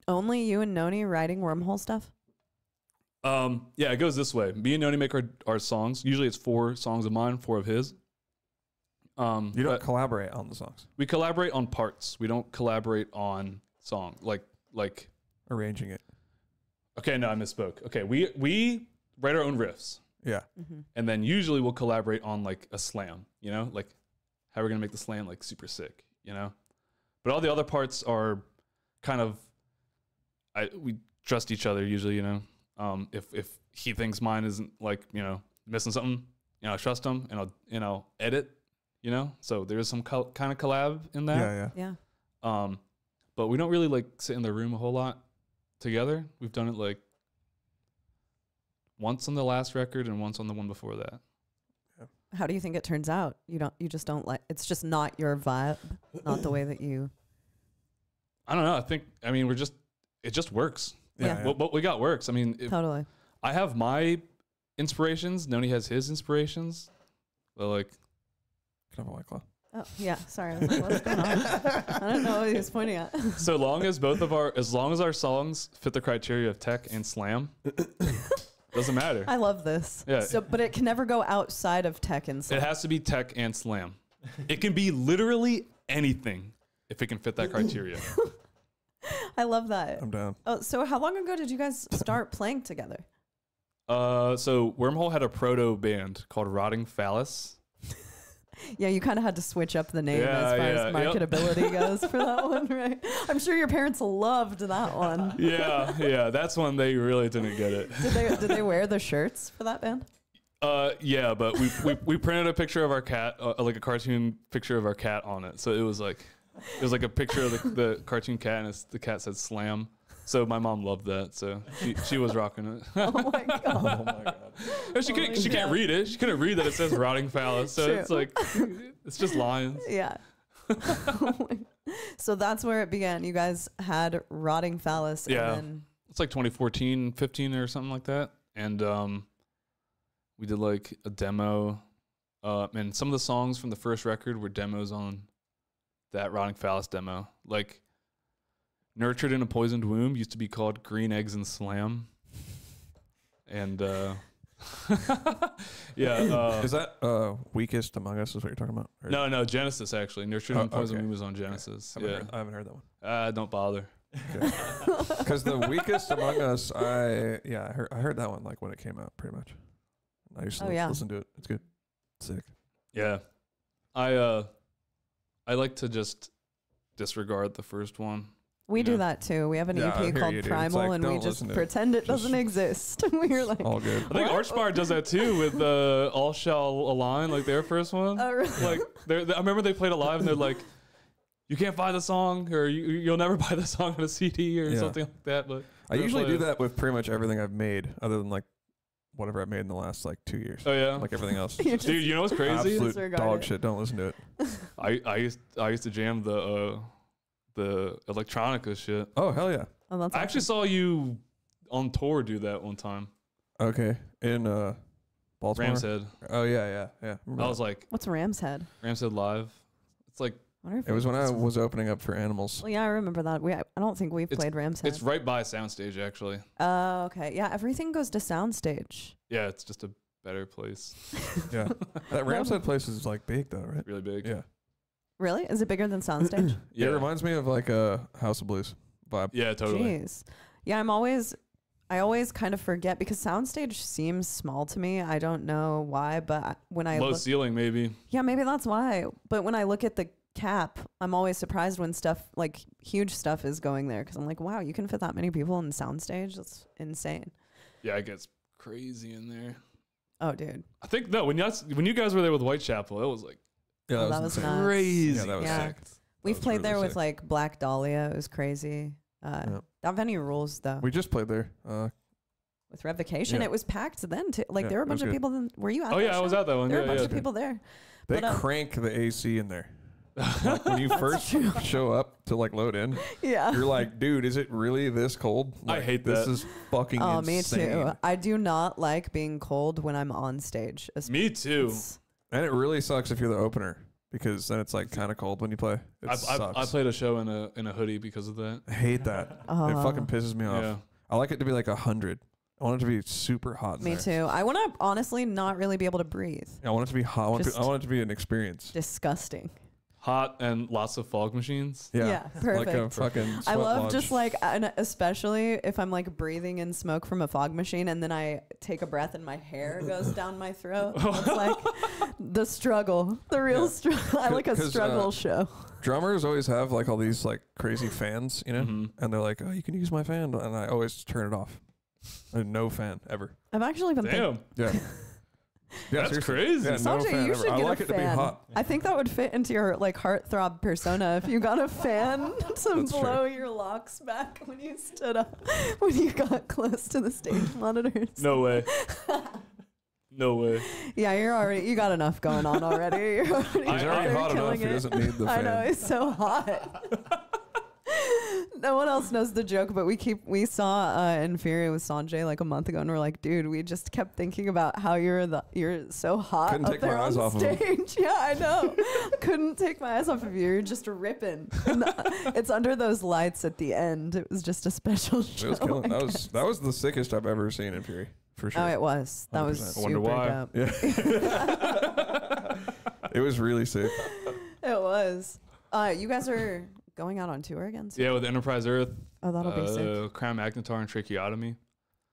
only you and Noni writing wormhole stuff? Um, yeah, it goes this way. Me and Noni make our, our songs. Usually it's four songs of mine, four of his. Um, You don't collaborate on the songs, we collaborate on parts. We don't collaborate on song. Like like arranging it. okay, no, I misspoke. Okay, we we write our own riffs, Yeah. Mm-hmm. and then usually we'll collaborate on like a slam. You know, like how we're gonna make the slam like super sick. You know, but all the other parts are kind of I we trust each other usually. You know, um, if if he thinks mine isn't like you know missing something, you know, I trust him and I'll you know edit. You know, so there is some col- kind of collab in that. Yeah, yeah. Yeah. Um, but we don't really like sit in the room a whole lot together. We've done it like once on the last record and once on the one before that. How do you think it turns out? You don't. You just don't like. It's just not your vibe. Not the way that you. I don't know. I think I mean we're just it just works. Yeah. Yeah. yeah. What, what we got works. I mean, if Totally. I have my inspirations. Noni has his inspirations. But like, Can I have a white claw? Oh yeah. Sorry. I was like, What's going on? I don't know what he was pointing at. so long as both of our as long as our songs fit the criteria of tech and slam, doesn't matter. I love this. Yeah. So, but it can never go outside of tech and slam. It has to be tech and slam. It can be literally anything if it can fit that criteria. I love that. I'm down. Oh, so how long ago did you guys start playing together? Uh, so Wormhole had a proto band called Rotting Phallus. Yeah, you kind of had to switch up the name Yeah, as far yeah, as yep. marketability goes for that one, right? I'm sure your parents loved that one. Yeah, yeah, that's when they really didn't get it. Did they did they wear the shirts for that band? Uh, yeah, but we, we we printed a picture of our cat, uh, like a cartoon picture of our cat on it. So it was like, it was like a picture of the, the cartoon cat, and it's, the cat said "slam." So my mom loved that. So she she was rocking it. Oh my god. Oh my god. And she Oh can't my she can't read it. She couldn't read that it says "rotting phallus." So True. it's like, it's just lines. Yeah. so that's where it began. You guys had rotting phallus Yeah. and then it's like 2014 15 or something like that and um we did like a demo uh and some of the songs from the first record were demos on that rotting phallus demo like nurtured in a poisoned womb used to be called green eggs and slam and uh yeah uh Is that uh weakest among us? Is what you're talking about? Or- no no genesis actually nurtured in Oh, a poisoned okay. womb was on genesis I haven't, yeah heard, I haven't heard that one. uh don't bother Because the weakest among us, I yeah, I heard, I heard that one like when it came out, pretty much. I used to Oh, yeah. listen to it. It's good. Sick. Yeah. I uh I like to just disregard the first one We you do know? that too. We have an Yeah, I EP hear called dude. It's Primal, like, and we don't just listen to it. pretend it Just- doesn't exist. we're like, All good. I think What? Archspire does that too with uh, All Shall Align, like their first one. oh, really? like they're, they I remember they played it live and they're like, "You can't buy the song, or you, you'll never buy the song on a CD, or Yeah. something like that." But I they're usually do that with pretty much everything I've made, other than like whatever I've made in the last like two years. Oh yeah, Like everything else. You dude, you know what's crazy? Absolute Disregard dog it. shit. Don't listen to it. I I used I used to jam the uh, the electronica shit. Oh hell yeah. Oh, that's I actually awesome. saw you on tour do that one time. Okay. In uh, Baltimore. Ram's Head. Oh yeah, yeah, yeah. Remember I that. was like What's Ram's Head? Ram's Head live. It's like I wonder if It was when I it's- was opening up for Animals. Well, yeah, I remember that. We I don't think we've It's- played Ram's Head. it's right by Soundstage actually. Oh, okay. Yeah, everything goes to Soundstage. Yeah, it's just a better place. Yeah. That Ramshead place is like big though, right? Really big. Yeah. Really? Is it bigger than Soundstage? Yeah. It reminds me of like a House of Blues vibe. yeah, totally. Jeez. Yeah, I'm always I always kind of forget because Soundstage seems small to me. I don't know why, but when I Low look, ceiling maybe. yeah, maybe that's why. But when I look at the cap, I'm always surprised when stuff like huge stuff is going there because I'm like, wow, you can fit that many people in Soundstage. That's insane. Yeah, it gets crazy in there. Oh, dude. I think no, when you when you guys were there with Whitechapel, it was like Yeah, that was insane. nuts. crazy. Yeah, that was Yeah. sick. We've was played really there with sick. like Black Dahlia. It was crazy. Uh, Yeah. That venue rules though. We just played there. Uh, with Revocation, Yeah. it was packed then too. Like Yeah, there were a bunch of good. people. Then, were you at Oh that yeah, I was at that one. There were a bunch yeah. of people there. they But, uh, crank the AC in there. like when you first true. show up to like load in, Yeah. you're like, dude, is it really this cold? I Like, hate this that. is fucking Oh, insane. me too. I do not like being cold when I'm on stage. Me too. It's- And it really sucks if you're the opener because then it's like kind of cold when you play. It I, I, sucks. I played a show in a in a hoodie because of that. I hate that. it Oh. fucking pisses me off. Yeah. I like it to be like a hundred. I want it to be super hot. In Me there. too. I want to honestly not really be able to breathe. I want it to be hot. I want, it to, Just- I want it to be an experience. Disgusting. Hot and lots of fog machines. Yeah, Yeah, like a perfect. fucking. I love lodge. just like, and especially if I'm like breathing in smoke from a fog machine and then I take a breath and my hair goes down my throat. It's like the struggle, the real Yeah. struggle. I like a 'Cause, uh, struggle show. drummers always have like all these like crazy fans, you know, Mhm. and they're like, "Oh, you can use my fan," and I always turn it off. And no fan ever. I've actually been thinking. Damn. Yeah. yeah, That's crazy. Yeah, no Sanjay, fan you ever. should I get like a it to be fan. hot. I think that would fit into your like heartthrob persona if you got a fan to That's true. blow your locks back when you stood up when you got close to the stage monitors. No way. no way. Yeah, you're already you got enough going on already. You're already He's I- already you're hot enough. killing He doesn't need the fan. I know it's so hot. no one else knows the joke, but we keep we saw uh, Inferi with Sanjay like a month ago, and we're like, dude, we just kept thinking about how you're the you're so hot Couldn't up take my there eyes on off of him. stage. yeah, I know. Couldn't take my eyes off of you. You're just ripping. And the- it's under those lights at the end. It was just a special show. It was killing. I That was that was the sickest I've ever seen Inferi, for sure. Oh, it was. That was 100%. I super wonder why. dope. Yeah. it was really sick. It was. Uh, you guys are going out on tour again? soon? Yeah, with Enterprise Earth, Oh, that'll be sick. uh, Crown Magnetar and Tracheotomy.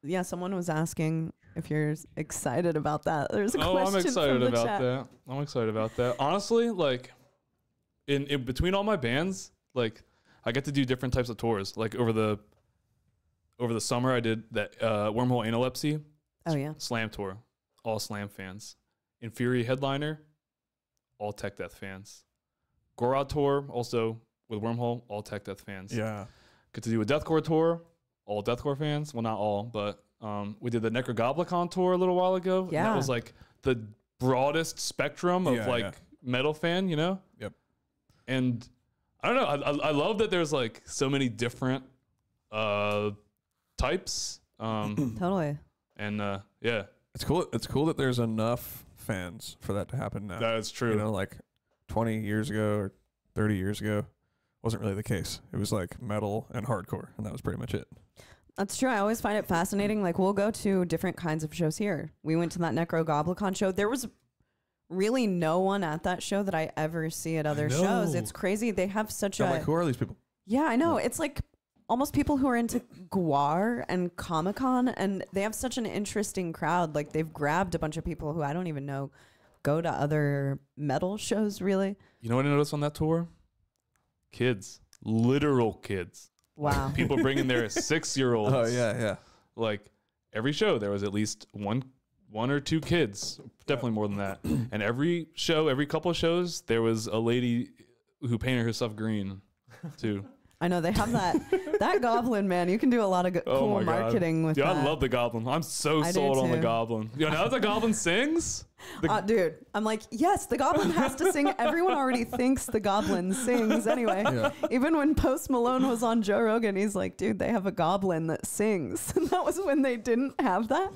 Yeah, someone was asking if you're excited about that. There's a Oh, question Oh, I'm excited about chat. that. I'm excited about that. Honestly, like in, in between all my bands, like I get to do different types of tours. Like over the over the summer, I did that uh, Wormhole Analepsy Oh yeah. Slam tour, all Slam fans. Inferi headliner, all Tech Death fans. Gorod tour, also with Wormhole, all Tech Death fans. Yeah. Get to do a deathcore tour, all deathcore fans. Well, not all, but um, we did the Nekrogoblikon tour a little while ago. and Yeah. that was like the broadest spectrum of Yeah, like yeah. metal fan, you know. Yep. And I don't know. I, I, I love that there's like so many different uh, types. Um, Totally. and uh, yeah, It's cool. It's cool that there's enough fans for that to happen now. that's true. You know, like 20 years ago or 30 years ago, wasn't really the case. It was like metal and hardcore, and that was pretty much it. That's true. I always find it fascinating. Like we'll go to different kinds of shows here. We went to that Nekrogoblikon show. There was really no one at that show that I ever see at other shows. It's crazy. They have such I'm a like, who are these people? Yeah, I know. It's like almost people who are into Gwar and Comic Con, and they have such an interesting crowd. Like they've grabbed a bunch of people who I don't even know go to other metal shows. Really, You know what I noticed on that tour? Kids, literal kids. Wow. People bringing their six year olds. Oh yeah, yeah. Like every show, there was at least one one or two kids, definitely more than that. And every show, every couple of shows, there was a lady who painted herself green, too. I know they have that that goblin man. You can do a lot of go- Oh cool my God. marketing with Yeah, that. I love the goblin. I'm so I do sold on the too. goblin. Yo, now that the goblin sings, the, Uh, dude, I'm like, yes, the goblin has to sing. Everyone already thinks the goblin sings anyway. Yeah. Even when Post Malone was on Joe Rogan, he's like, dude, they have a goblin that sings. And that was when they didn't have that.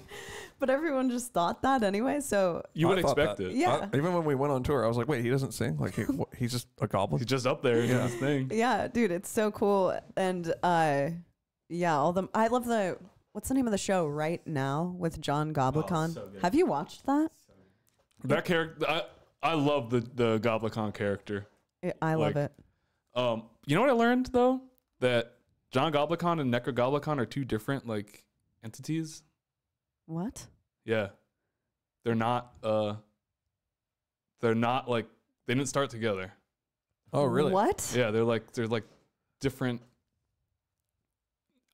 But everyone just thought that anyway. So, you would I expect that. it. yeah. I- even when we went on tour, I was like, wait, he doesn't sing? Like he, what, he's just a goblin? He's just up there doing Yeah. his thing. Yeah, dude, it's so cool. And uh yeah, all the I love the what's the name of the show right now with John Goblikon? so. Have you watched that? That character, I, I love the, the Goblikon character. I- I love it. Um, you know what I learned, though? That John Goblikon and Nekrogoblikon are two different, like, entities. What? Yeah. They're not, uh, they're not, like, they didn't start together. Oh really? What? Yeah, they're like, they're like different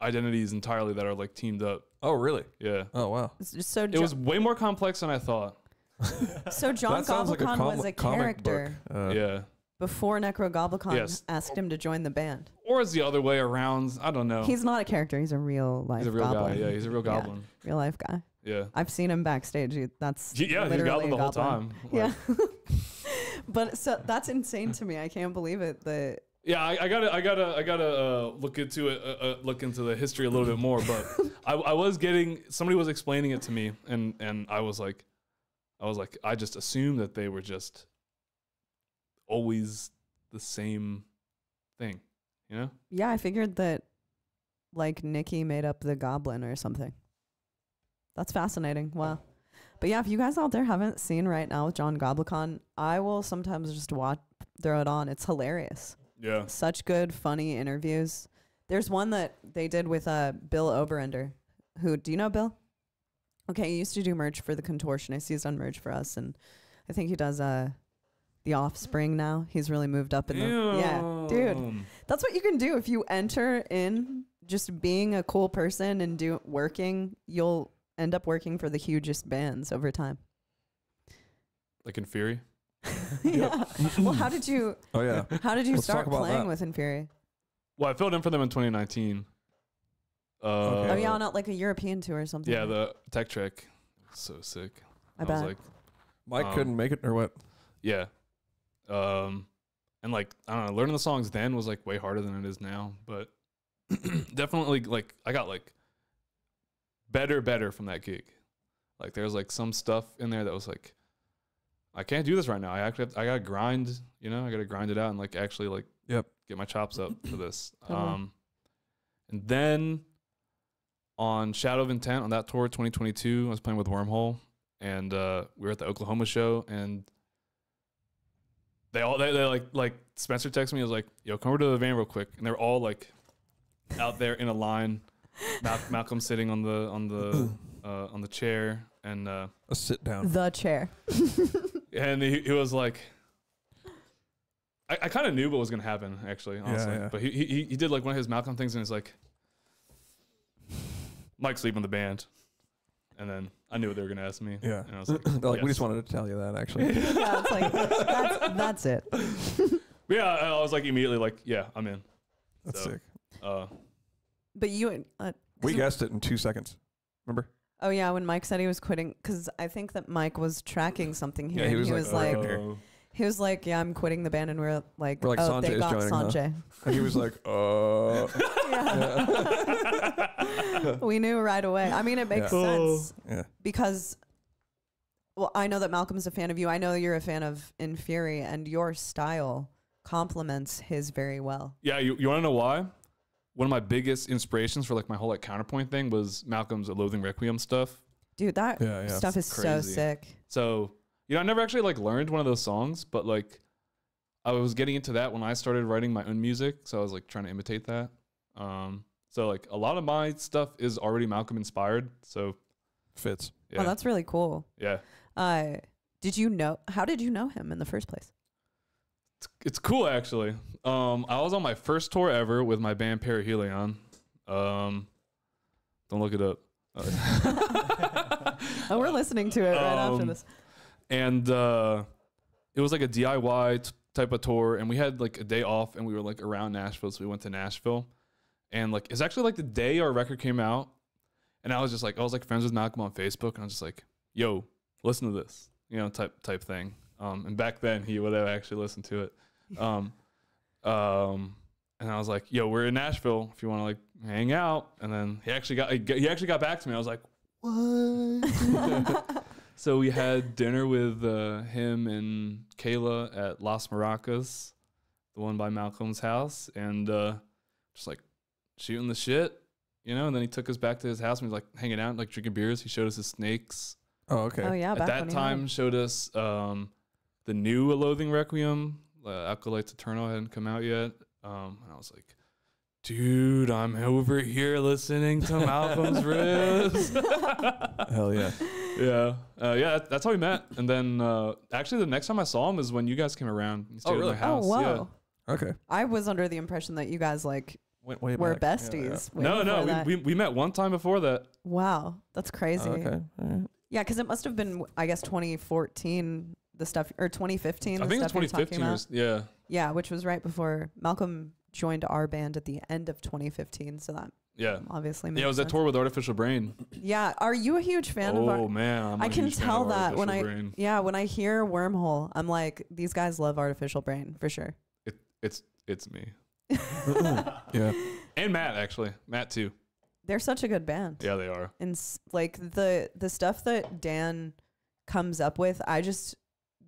identities entirely that are, like, teamed up. Oh really? Yeah. Oh wow. It's just So It was way more complex than I thought. so John that sounds like a was a character. Uh, yeah. before Nekrogoblikon Yes. asked him to join the band. Or is the other way around. I don't know. He's not a character, he's a real life He's a real goblin. guy. Yeah, he's a real Yeah. goblin. Real life guy. Yeah. I've seen him backstage. He- That's yeah, he's literally goblin a the whole goblin. time. Like- Yeah. but so that's insane to me. I can't believe it. That Yeah, I, I gotta, I gotta, I gotta uh, look into it, uh, uh, look into the history a little bit more. But I, I was getting somebody was explaining it to me, and and I was like, I was like, I just assumed that they were just always the same thing, you know? Yeah, I figured that like Nikki made up the goblin or something. That's fascinating. Wow. But yeah, if you guys out there haven't seen right now with John Goblikon, I will sometimes just watch throw it on. It's hilarious. Yeah. Such good, funny interviews. There's one that they did with uh Bill Oberender. Who do you know Bill? Okay, he used to do merch for the contortionist. He's done merch for us and I think he does uh the offspring now. He's really moved up in the Yeah. Dude. That's what you can do if you enter in just being a cool person and do working. You'll end up working for the hugest bands over time. Like Inferi. yeah. well, how did you Oh yeah. how did you Let's start playing that. with Inferi? Well, I filled in for them in 2019. Uh, Okay. oh yeah, on a, like a European tour or something. yeah, the Tech Trek. So sick. I I, bet. was like, Mike Um, couldn't make it or what? Yeah. Um and like I don't know, learning the songs then was like way harder than it is now, but definitely like I got like better better from that gig. Like there's like some stuff in there that was like I can't do this right now. I actually have, I got to grind, you know, I got to grind it out and like actually like Yep. get my chops up for this. Totally. Um and then on Shadow of Intent on that tour 2022, I was playing with Wormhole and uh, we were at the Oklahoma show and they all they, they like like Spencer texted me. I was like, "Yo, come over to the van real quick," and they're all like out there in a line. Mal- Malcolm sitting on the on the uh, on the chair, and uh, A sit down. The chair. and he, he was like, I, I kind of knew what was gonna happen actually, honestly. yeah. But he, he he did like one of his Malcolm things, and he's like, "Mike's leaving the band," and then I knew what they were gonna ask me. Yeah. and I was like, They're like, we just wanted to tell you that actually. yeah, it's like that's, that's it. yeah, I I was like immediately like, "Yeah, I'm in." That's So- sick. Uh, But you, uh, We guessed it in two seconds. Remember? oh yeah, when Mike said he was quitting, because I think that Mike was tracking something here. Yeah, he and was he like, was "Oh, like, here." he was like, yeah, I'm quitting the band, and we're like, We're like, oh, they Sanjay's got joining, huh?" Sanjay. And he was like, uh. Yeah. we knew right away. I mean, it makes Yeah. sense Yeah. because, well, I know that Malcolm's a fan of you. I know you're a fan of Inferi, and your style complements his very well. Yeah, you, you want to know why? One of my biggest inspirations for like my whole like counterpoint thing was Malcolm's A Loathing Requiem stuff. Dude, that Yeah, yeah. stuff is so sick. So, you know, I never actually like learned one of those songs, but like I was getting into that when I started writing my own music, so I was like trying to imitate that. Um so like a lot of my stuff is already Malcolm inspired. So, Fits. yeah. Oh, that's really cool. yeah. Uh, did you know? How did you know him in the first place? It's cool actually. Um, I was on my first tour ever with my band Perihelion. Um, don't look it up. Oh, we're listening to it right after Um, this. and uh, it was like a DIY t- type of tour, and we had like a day off, and we were like around Nashville, so we went to Nashville, and like it's actually like the day our record came out, and I was just like I was like friends with Malcolm on Facebook, and I was just like, "Yo, listen to this," you know, type type thing. Um, and back then he would have actually listened to it. Um, um, and I was like, "Yo, we're in Nashville. If you want to like hang out," and then he actually got he actually got back to me. I was like, "What?" So we had dinner with uh, him and Kayla at Las Maracas, the one by Malcolm's house, and uh, just like shooting the shit, you know. And then he took us back to his house and we was like hanging out, like drinking beers. He showed us his snakes. Oh, okay. Oh yeah, At back that time, had- showed us um, the new A Loathing Requiem. Uh, Acolytes Eternal hadn't come out yet. Um, and I was like, dude, I'm over here listening to Malcolm's riffs. Hell yeah. Yeah, uh, yeah, that- that's how we met. And then uh, actually, the next time I saw him is when you guys came around. He stayed really? at my house. Oh whoa! Okay. I was under the impression that you guys like Went way were back. Yeah, yeah. besties. Yeah. way No, no, before we, we we met one time before that. wow, that's crazy. Oh, okay. All right. Yeah, because it must have been, I guess, 2014, the stuff, or 2015. I the think it's stuff you're talking 2015 or about. yeah, Yeah, which was right before Malcolm joined our band at the end of 2015. So that yeah, obviously yeah. It was that tour with Artificial Brain. Yeah, are you a huge fan oh of our? man, I'm I a can tell that when I Brain. yeah when I hear Wormhole, I'm like these guys love Artificial Brain for sure. It, it's it's me Yeah. and Matt actually. Matt too. They're such a good band. Yeah, they are. and like the the stuff that Dan comes up with, I just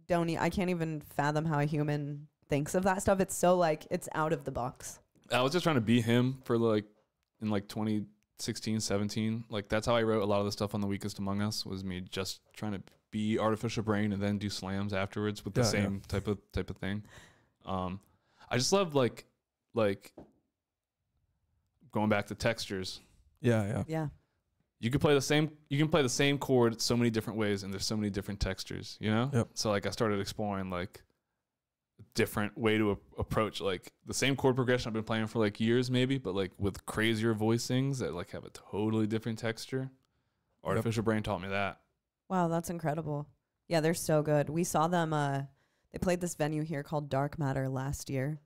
don't. E- I can't even fathom how a human thinks of that stuff. It's so like it's out of the box. I was just trying to be him for like in like 2016, 17. Like that's how I wrote a lot of the stuff on the Weakest Among Us was me just trying to be Artificial Brain and then do slams afterwards with the Yeah, yeah. same type of type of thing. Um, I just love like like going back to textures. Yeah. Yeah. Yeah, You can play the same you can play the same chord so many different ways and there's so many different textures, you know? Yep. So like I started exploring like a different way to a- approach like the same chord progression I've been playing for like years maybe, but like with crazier voicings that like have a totally different texture. Artificial Brain taught me that. wow, that's incredible. Yeah, they're so good. We saw them. Uh, they played this venue here called Dark Matter last year.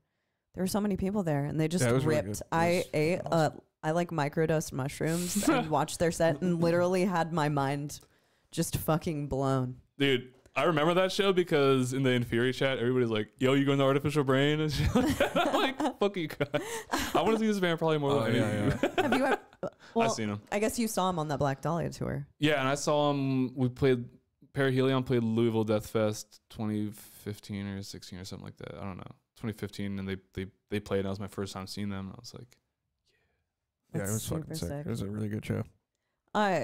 There were so many people there, and they just it was really ripped. I ate. Uh, awesome. I like microdosed mushrooms and watched their set, and literally had my mind just fucking blown. Dude, I remember that show because in the Inferi chat, everybody's like, "Yo, you going to Artificial Brain?" And shit like. I'm like, "Fuck you guys." I want to see this band probably more Oh, than yeah, anything. yeah. Have you? Ever, well, I've seen them. I guess you saw him on that Black Dahlia tour. Yeah, and I saw him. We played Perihelion played Louisville Death Fest 2015 or 16 or something like that. I don't know. 2015, and they they they played. And that was my first time seeing them. I was like, Yeah. It That's was fucking sick. sick. It was a really good show. Uh,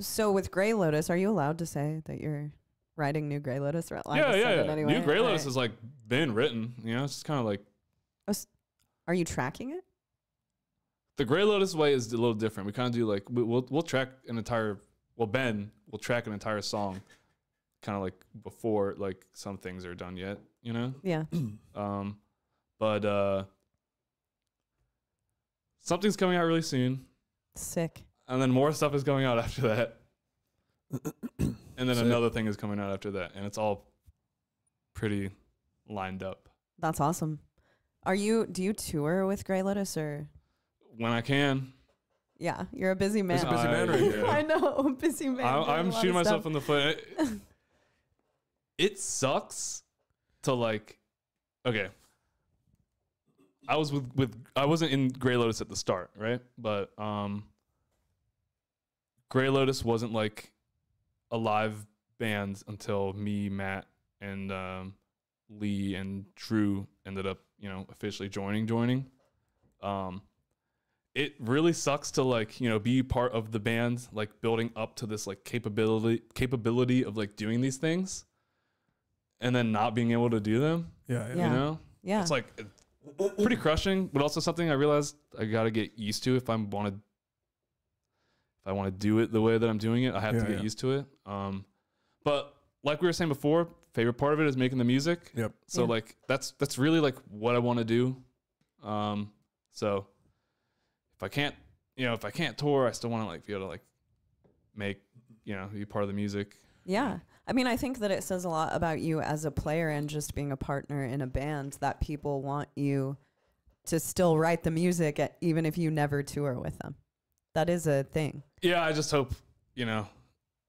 so with Greylotus, are you allowed to say that you're writing new Greylotus? Or I yeah, just yeah, yeah. it Anyway. New Greylotus Alright. has like been written. You know, it's just kind of like Are you tracking it? the Greylotus way is a little different. We kind of do like we, we'll we'll track an entire. Well, Ben will track an entire song, kind of like before like some things are done yet. You know. Yeah. Um, but uh, something's coming out really soon, Sick. and then more stuff is coming out after that, and then Sick. another thing is coming out after that, and it's all pretty lined up. That's awesome. Are you? Do you tour with Greylotus or? When I can, Yeah, you're a busy man. He's a busy man I- right here. yeah. I know, busy man. I, doing a I'm shooting myself in the foot. It, it sucks to like. Okay. I was with with I wasn't in Greylotus at the start, right? But um, Greylotus wasn't like a live band until me, Matt, and um, Lee and Drew ended up, you know, officially joining. Joining. Um, it really sucks to like you know be part of the band like building up to this like capability capability of like doing these things and then not being able to do them Yeah. Yeah. Yeah. you know Yeah. it's like it's pretty crushing but also something i realized i got to get used to if i want to if i want to do it the way that i'm doing it i have Yeah, to get yeah. used to it um but like we were saying before favorite part of it is making the music. Yep. So Yeah. like that's that's really like what I want to do. Um, so if I can't, you know, if I can't tour, I still want to like be able to like make, you know, be part of the music. Yeah. I mean, I think that it says a lot about you as a player and just being a partner in a band that people want you to still write the music at, even if you never tour with them. That is a thing. Yeah, I just hope, you know,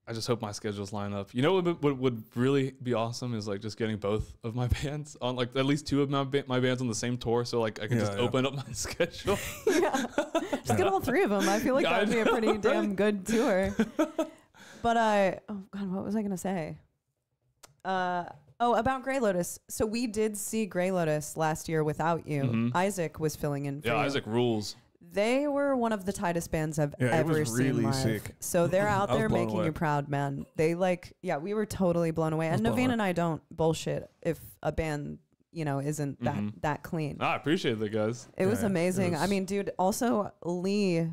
I just hope my schedules line up. You know what would, what would really be awesome is like just getting both of my bands on like at least two of my ba- my bands on the same tour, so like I can Yeah, just yeah. open up my schedule. yeah. Just get all three of them. I feel like Yeah, that would be a pretty damn good tour. But I, oh God, what was I going to say? Uh, oh, about Greylotus. So we did see Greylotus last year without you. Mhm. Isaac was filling in for yeah, you. Isaac rules. They were one of the tightest bands I've Yeah, it ever was seen really live. sick. So they're out I was there blown making away. you proud, man. They like, yeah, we were totally blown away. And blown Navene away. and I don't bullshit if a band, you know, isn't that Mhm. that clean. I appreciate that, guys. It was Yeah, it amazing. I was- mean, dude, also Lee.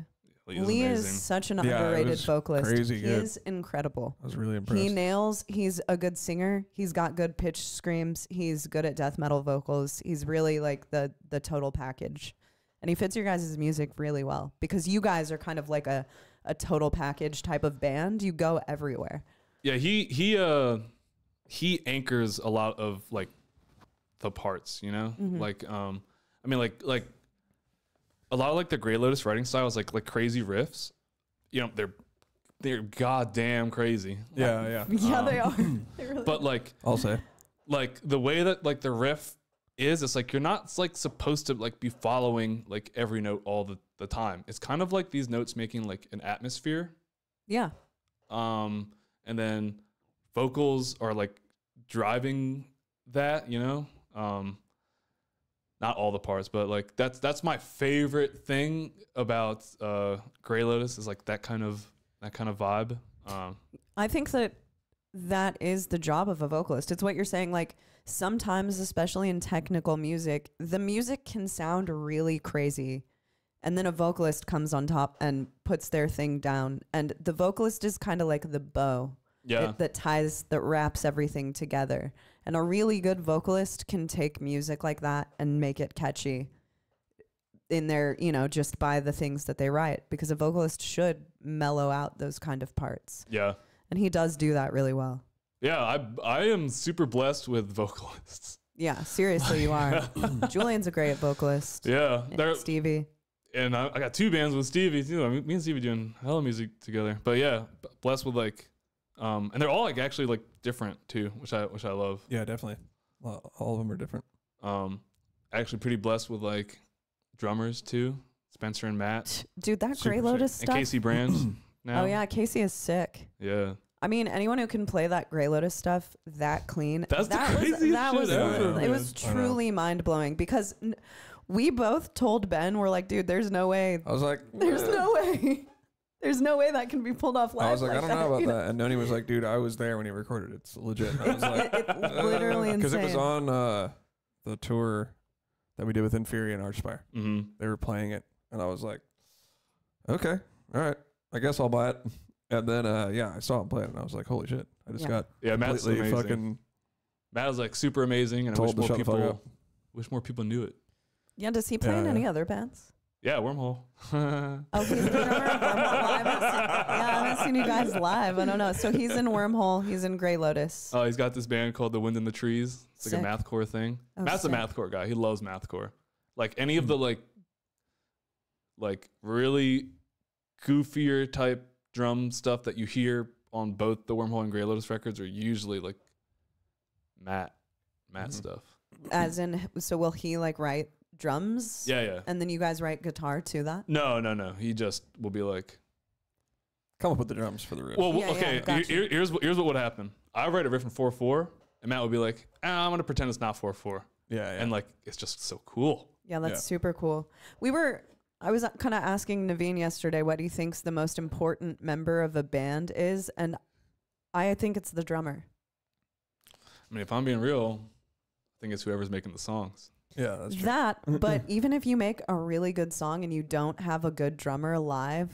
Lee is Lee is such an Yeah, underrated vocalist. crazy he good. is incredible. I was really impressed. He nails. He's a good singer. He's got good pitch screams. He's good at death metal vocals. He's really like the the total package, and he fits your guys' music really well because you guys are kind of like a a total package type of band. You go everywhere. Yeah, he he uh he anchors a lot of like the parts, you know? Mhm. Like um I mean like like a lot of like the Greylotus writing style is like like crazy riffs. You know, they're they're goddamn crazy. yeah, yeah. Yeah, Um, they are. They really But like I'll say. like the way that like the riff is it's like you're not like supposed to like be following like every note all the, the time. It's kind of like these notes making like an atmosphere yeah. um and then vocals are like driving that you know um not all the parts but like that's that's my favorite thing about uh Greylotus is like that kind of that kind of vibe um I think that that is the job of a vocalist. It's what you're saying. Like sometimes, especially in technical music, the music can sound really crazy. And then a vocalist comes on top and puts their thing down. And the vocalist is kind of like the bow yeah that, that ties, that wraps everything together. And a really good vocalist can take music like that and make it catchy in their, you know, just by the things that they write. Because a vocalist should mellow out those kind of parts. yeah And he does do that really well. yeah i i am super blessed with vocalists Yeah, seriously, you are. Julian's a great vocalist. yeah And Stevie. and I, I got two bands with Stevie too. I mean, me and Stevie doing hella music together. But yeah, blessed with like, um, and they're all like actually like different too, which I which I love. Yeah, definitely. Well, all of them are different. Um, actually pretty blessed with like drummers too, Spencer and Matt Dude, that Super Grey sick. Lotus and stuff. Casey Brand. now. Oh yeah, Casey is sick. yeah. I mean, anyone who can play that Greylotus stuff that clean, That's the that was craziest that shit was ever, it was man. I know. truly mind blowing because n- we both told Ben we're like, dude, there's no way, I was like, there's no way, there's no way that can be pulled off live. I was like, I don't know about you that. And Noni was like, dude, I was there when he recorded it. It's legit. I was like, It's literally Because it was insane. on uh, the tour that we did with Inferi and Archspire. Mm-hmm. They were playing it. And I was like, okay, all right. I guess I'll buy it. And then, uh, yeah, I saw him play it. And I was like, holy shit. I just Yeah. got Yeah, Matt's completely amazing. fucking Matt is like super amazing, and I wish to more shut the fuck people wish more people knew it. Yeah, does he play Yeah, in yeah. any other bands? Yeah, Wormhole. Oh, he's Wormhole. I haven't seen, yeah, I haven't seen you guys live. I don't know. So he's in Wormhole. He's in Greylotus. Oh, he's got this band called The Wind in the Trees. It's like Sick. a mathcore thing. Oh, Matt's sick. a mathcore guy. He loves mathcore. Like any of Hmm. the like like really goofier type drum stuff that you hear on both the Wormhole and Greylotus records are usually like Matt Matt Mhm. stuff. As in, so will he like write drums? Yeah, yeah. And then you guys write guitar to that? No, no, no. He just will be like, come up with the drums for the riff. well, Yeah, yeah, okay. gotcha. here- here's what here's what would happen. I write a riff in four four, and Matt would be like, ah, I'm gonna pretend it's not four four, yeah, yeah. and like it's just so cool. Yeah, that's Yeah. super cool. We were, I was kind of asking Navene yesterday what he thinks the most important member of a band is. And I think it's the drummer. I mean, if I'm being real, I think it's whoever's making the songs. Yeah, that's true. That, but even if you make a really good song and you don't have a good drummer live,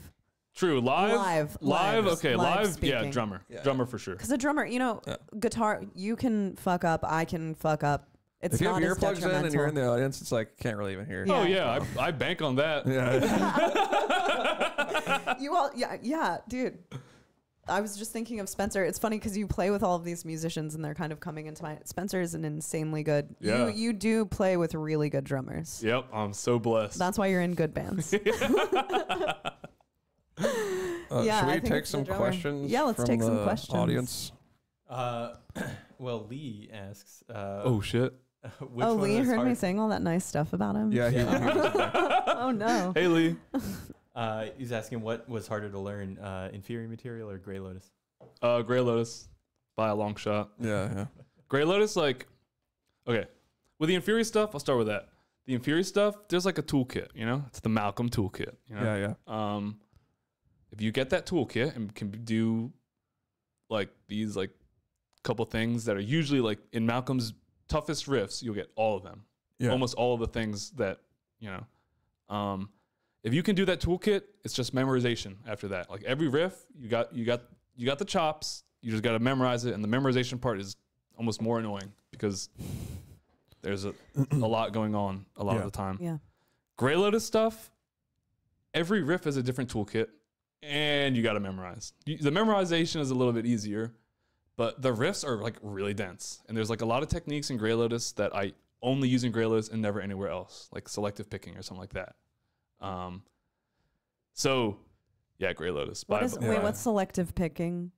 True. Live. Live, Live. live, okay. live Live. yeah. speaking. Drummer. Yeah. Drummer for sure. Because a drummer, you know, Yeah. guitar, you can fuck up, I can fuck up. It's if you not have as earplugs in and you're in the audience, it's like can't really even hear. Oh, yeah. Oh yeah. I, I bank on that. Yeah. you all, yeah, yeah, dude. I was just thinking of Spencer. It's funny because you play with all of these musicians and they're kind of coming into my. Spencer is an insanely good. Yeah. You you do play with really good drummers. Yep. I'm so blessed. That's why you're in good bands. Uh, Yeah, should we think take some questions? Yeah, let's from take some the questions. Audience. Uh, well, Lee asks. Uh, oh shit. which oh, one Lee was heard me saying all that nice stuff about him. Yeah, he, he oh no. Hey Lee. Uh, he's asking what was harder to learn, uh, Inferi Material or Greylotus? Uh, Greylotus. By a long shot. Yeah, yeah. Greylotus, like, okay, with the Inferi stuff, I'll start with that. The Inferi stuff, there's like a toolkit, you know, it's the Malcolm toolkit. You know? Yeah, yeah. Um, if you get that toolkit and can do like these like couple things that are usually like in Malcolm's toughest riffs, you'll get all of them. Yeah. Almost all of the things that you know. Um, if you can do that toolkit, it's just memorization after that. Like every riff, you got you got you got the chops. You just got to memorize it, and the memorization part is almost more annoying because there's a, a lot going on a lot Yeah. of the time. Yeah. Greylotus stuff, every riff is a different toolkit, and you got to memorize. You, the memorization is a little bit easier, but the riffs are like really dense. And there's like a lot of techniques in Greylotus that I only use in Greylotus and never anywhere else, like selective picking or something like that. Um, so yeah, Greylotus. What by- is by- wait? Yeah. What's selective picking?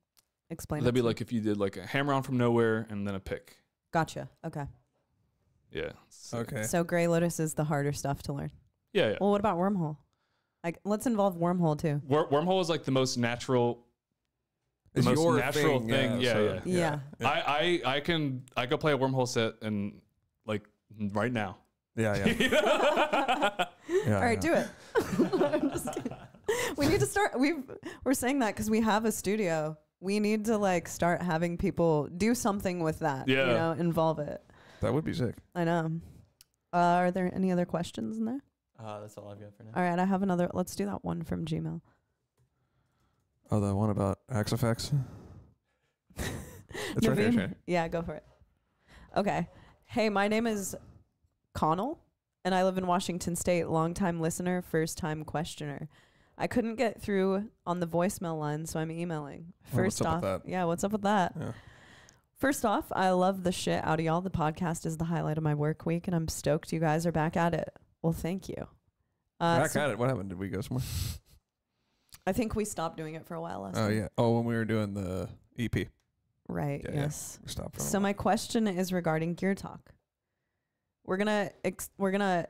Explain. That'd be to me. like if you did like a hammer on from nowhere and then a pick. Gotcha. Okay. Yeah. So, Okay. So Greylotus is the harder stuff to learn. Yeah, yeah. Well, what about Wormhole? Like, let's involve Wormhole too. Wor- wormhole is like the most natural the It's most your natural thing, yeah, so, yeah. yeah. I, I I can I could play a wormhole set and like right now. Yeah, yeah. yeah All right, yeah. do it. I'm just we need to start. We we're saying that because we have a studio. We need to like start having people do something with that. Yeah, You know, involve it. That would be sick. I know. Uh, are there any other questions in there? Uh, that's all I've got for now. All right, I have another. Let's do that one from Gmail. Oh, the one about Axe-Fx. It's right here, Yeah, go for it. Okay. Hey, my name is Connell, and I live in Washington State. Longtime listener, first time questioner. I couldn't get through on the voicemail line, so I'm emailing. Oh, First up off, yeah, what's up with that? Yeah. First off, I love the shit out of y'all. The podcast is the highlight of my work week, and I'm stoked you guys are back at it. Well, thank you. Uh, Back so at it. What happened? Did we go somewhere? I think we stopped doing it for a while last Oh time. yeah. Oh, when we were doing the EP, Right. Yeah, yeah. yes. we stopped. For a So my question is regarding Gear Talk. We're gonna ex- we're gonna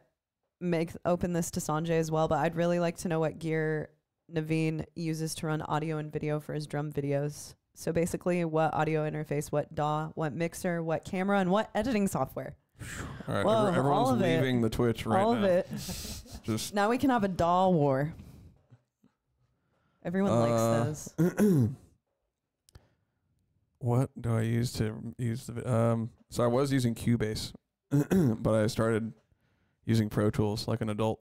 make open this to Sanjay as well, but I'd really like to know what gear Navene uses to run audio and video for his drum videos. So basically, what audio interface, what DAW, what mixer, what camera, and what editing software. All right, Whoa, every- everyone's all of it. leaving the Twitch right All now. of it. Just Now we can have a DAW war. Everyone Uh, likes those. what do I use to use the? Um, so I was using Cubase, but I started using Pro Tools like an adult.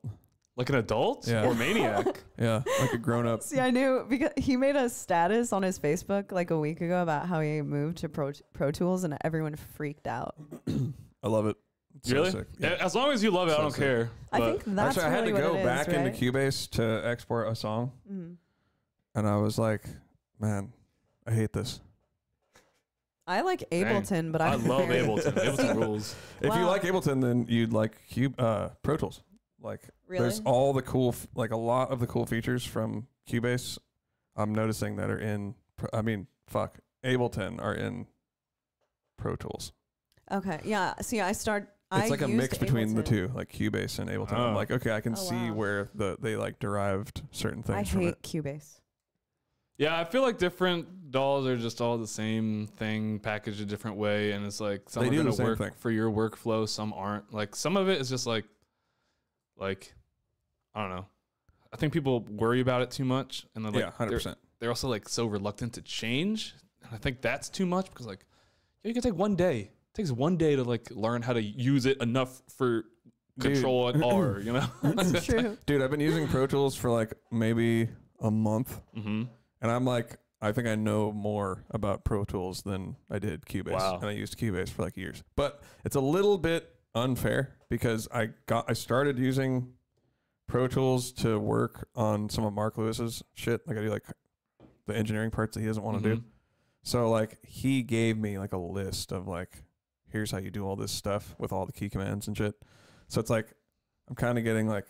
Like an adult Yeah. or maniac. Yeah, like a grown up. See, I knew because he made a status on his Facebook like a week ago about how he moved to Pro, Pro Tools, and everyone freaked out. I love it. It's so really? sick. Yeah, As long as you love it, I don't sick. care. I But think that's Actually, I had really to go what it is, back right? into Cubase to export a song, Mhm. and I was like, man, I hate this. I like Ableton, but I I'm love very- Ableton. Ableton rules. If you Wow. like Ableton, then you'd like Cube, uh, Pro Tools. Like, Really? there's all the cool, f- like a lot of the cool features from Cubase. I'm noticing that are in. Pro- I mean, fuck, Ableton are in Pro Tools. Okay, yeah. See, I start. It's I like a used mix between the Ableton. two, like Cubase and Ableton. I'm Oh. like, okay, I can Oh, see wow. where the they like derived certain I things from hate it. Cubase. Yeah, I feel like different DAWs are just all the same thing packaged a different way, and it's like some They are gonna work thing. for your workflow, some aren't. Like some of it is just like, like, I don't know. I think people worry about it too much, and they're like, yeah, hundred they're, percent. they're also like so reluctant to change. And I think that's too much because like, yeah, you can take one day. It takes one day to like learn how to use it enough for Dude. control at R. You know? That's true. Dude, I've been using Pro Tools for like maybe a month, Mm-hmm. And I'm like, I think I know more about Pro Tools than I did Cubase, Wow. and I used Cubase for like years. But it's a little bit unfair because I got I started using Pro Tools to work on some of Mark Lewis's shit. Like I do like the engineering parts that he doesn't want to do. Mm-hmm. So like he gave me like a list of like here's how you do all this stuff with all the key commands and shit. So it's like I'm kind of getting like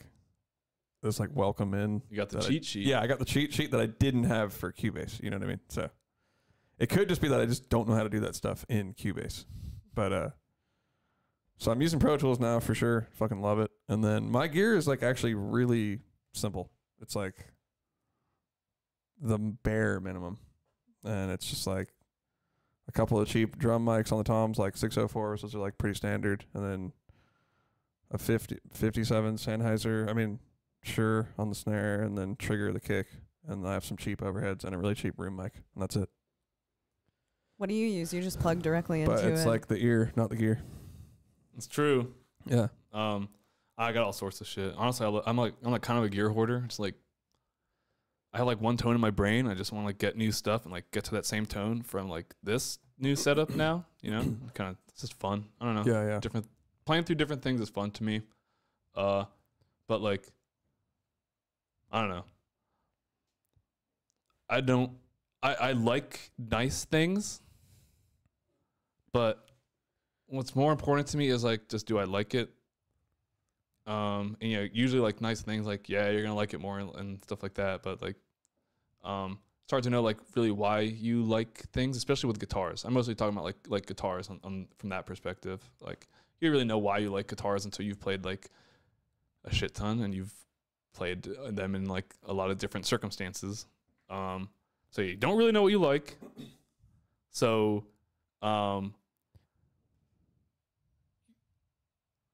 this like welcome in. You got the that I- cheat sheet. Yeah, I got the cheat sheet that I didn't have for Cubase. You know what I mean? So it could just be that I just don't know how to do that stuff in Cubase. But uh so I'm using Pro Tools now for sure. Fucking love it. And then my gear is like actually really simple. It's like the bare minimum. And it's just like a couple of cheap drum mics on the toms, like 604s. Those are like pretty standard. And then a 50, 57 Sennheiser. I mean, sure on the snare and then trigger the kick. And I have some cheap overheads and a really cheap room mic. And that's it. What do you use? You just plug directly into But it's it. like the ear, not the gear. It's true. Yeah. Um, I got all sorts of shit. Honestly, I lo- I'm like I'm like kind of a gear hoarder. It's like I have like one tone in my brain. I just want to like get new stuff and like get to that same tone from like this new setup now. You know, kind of it's just fun. I don't know. Yeah, yeah. Different playing through different things is fun to me. Uh, but like I don't know. I don't. I I like nice things, but what's more important to me is like just do I like it? Um, and you know, usually like nice things like yeah, you're gonna like it more and, and stuff like that. But like, um, it's hard to know like really why you like things, especially with guitars. I'm mostly talking about like like guitars on, on from that perspective. Like you really know why you like guitars until you've played like a shit ton and you've played them in like a lot of different circumstances. Um, so you don't really know what you like. So, um,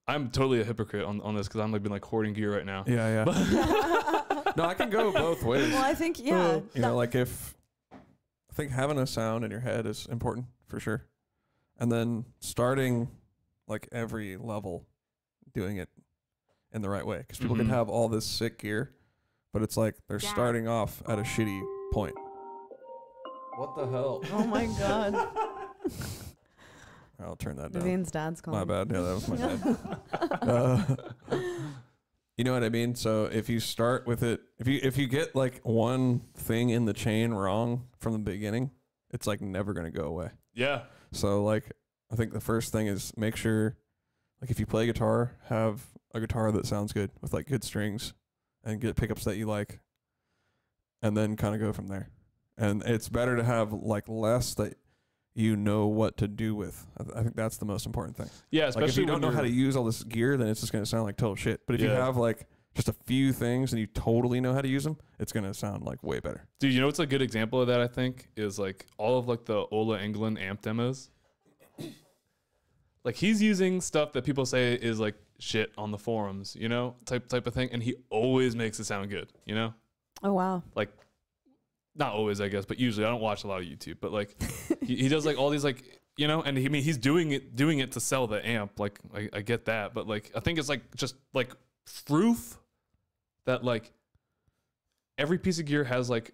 I'm totally a hypocrite on, on this because I'm like been like hoarding gear right now. Yeah, yeah. no, I can go both ways. well, I think yeah. You know, like if I think having a sound in your head is important for sure. And then starting like every level doing it in the right way cuz people Mhm. can have all this sick gear, but it's like they're starting off at a shitty point. What the hell? oh my god. I'll turn that down. Navene's dad's calling. My bad. Yeah, that was my dad. uh, you know what I mean? So if you start with it, if you if you get like one thing in the chain wrong from the beginning, it's like never gonna go away. Yeah. So like I think the first thing is make sure like if you play guitar, have a guitar that sounds good with like good strings and get pickups that you like and then kind of go from there. And it's better to have like less that you know what to do with. I, th- I think that's the most important thing. Yeah. Like Especially if you don't know how to use all this gear, then it's just going to sound like total shit. But if you have like just a few things and you totally know how to use them, it's going to sound like way better. Dude, you know what's a good example of that? I think is like all of like the Ola Englund amp demos. Like he's using stuff that people say is like shit on the forums, you know, type type of thing, and he always makes it sound good, you know. Oh wow. Like, not always, I guess, but usually I don't watch a lot of YouTube, but like he, he does like all these like you know, and he I mean he's doing it doing it to sell the amp. Like I, I get that, but like I think it's like just like proof that like every piece of gear has like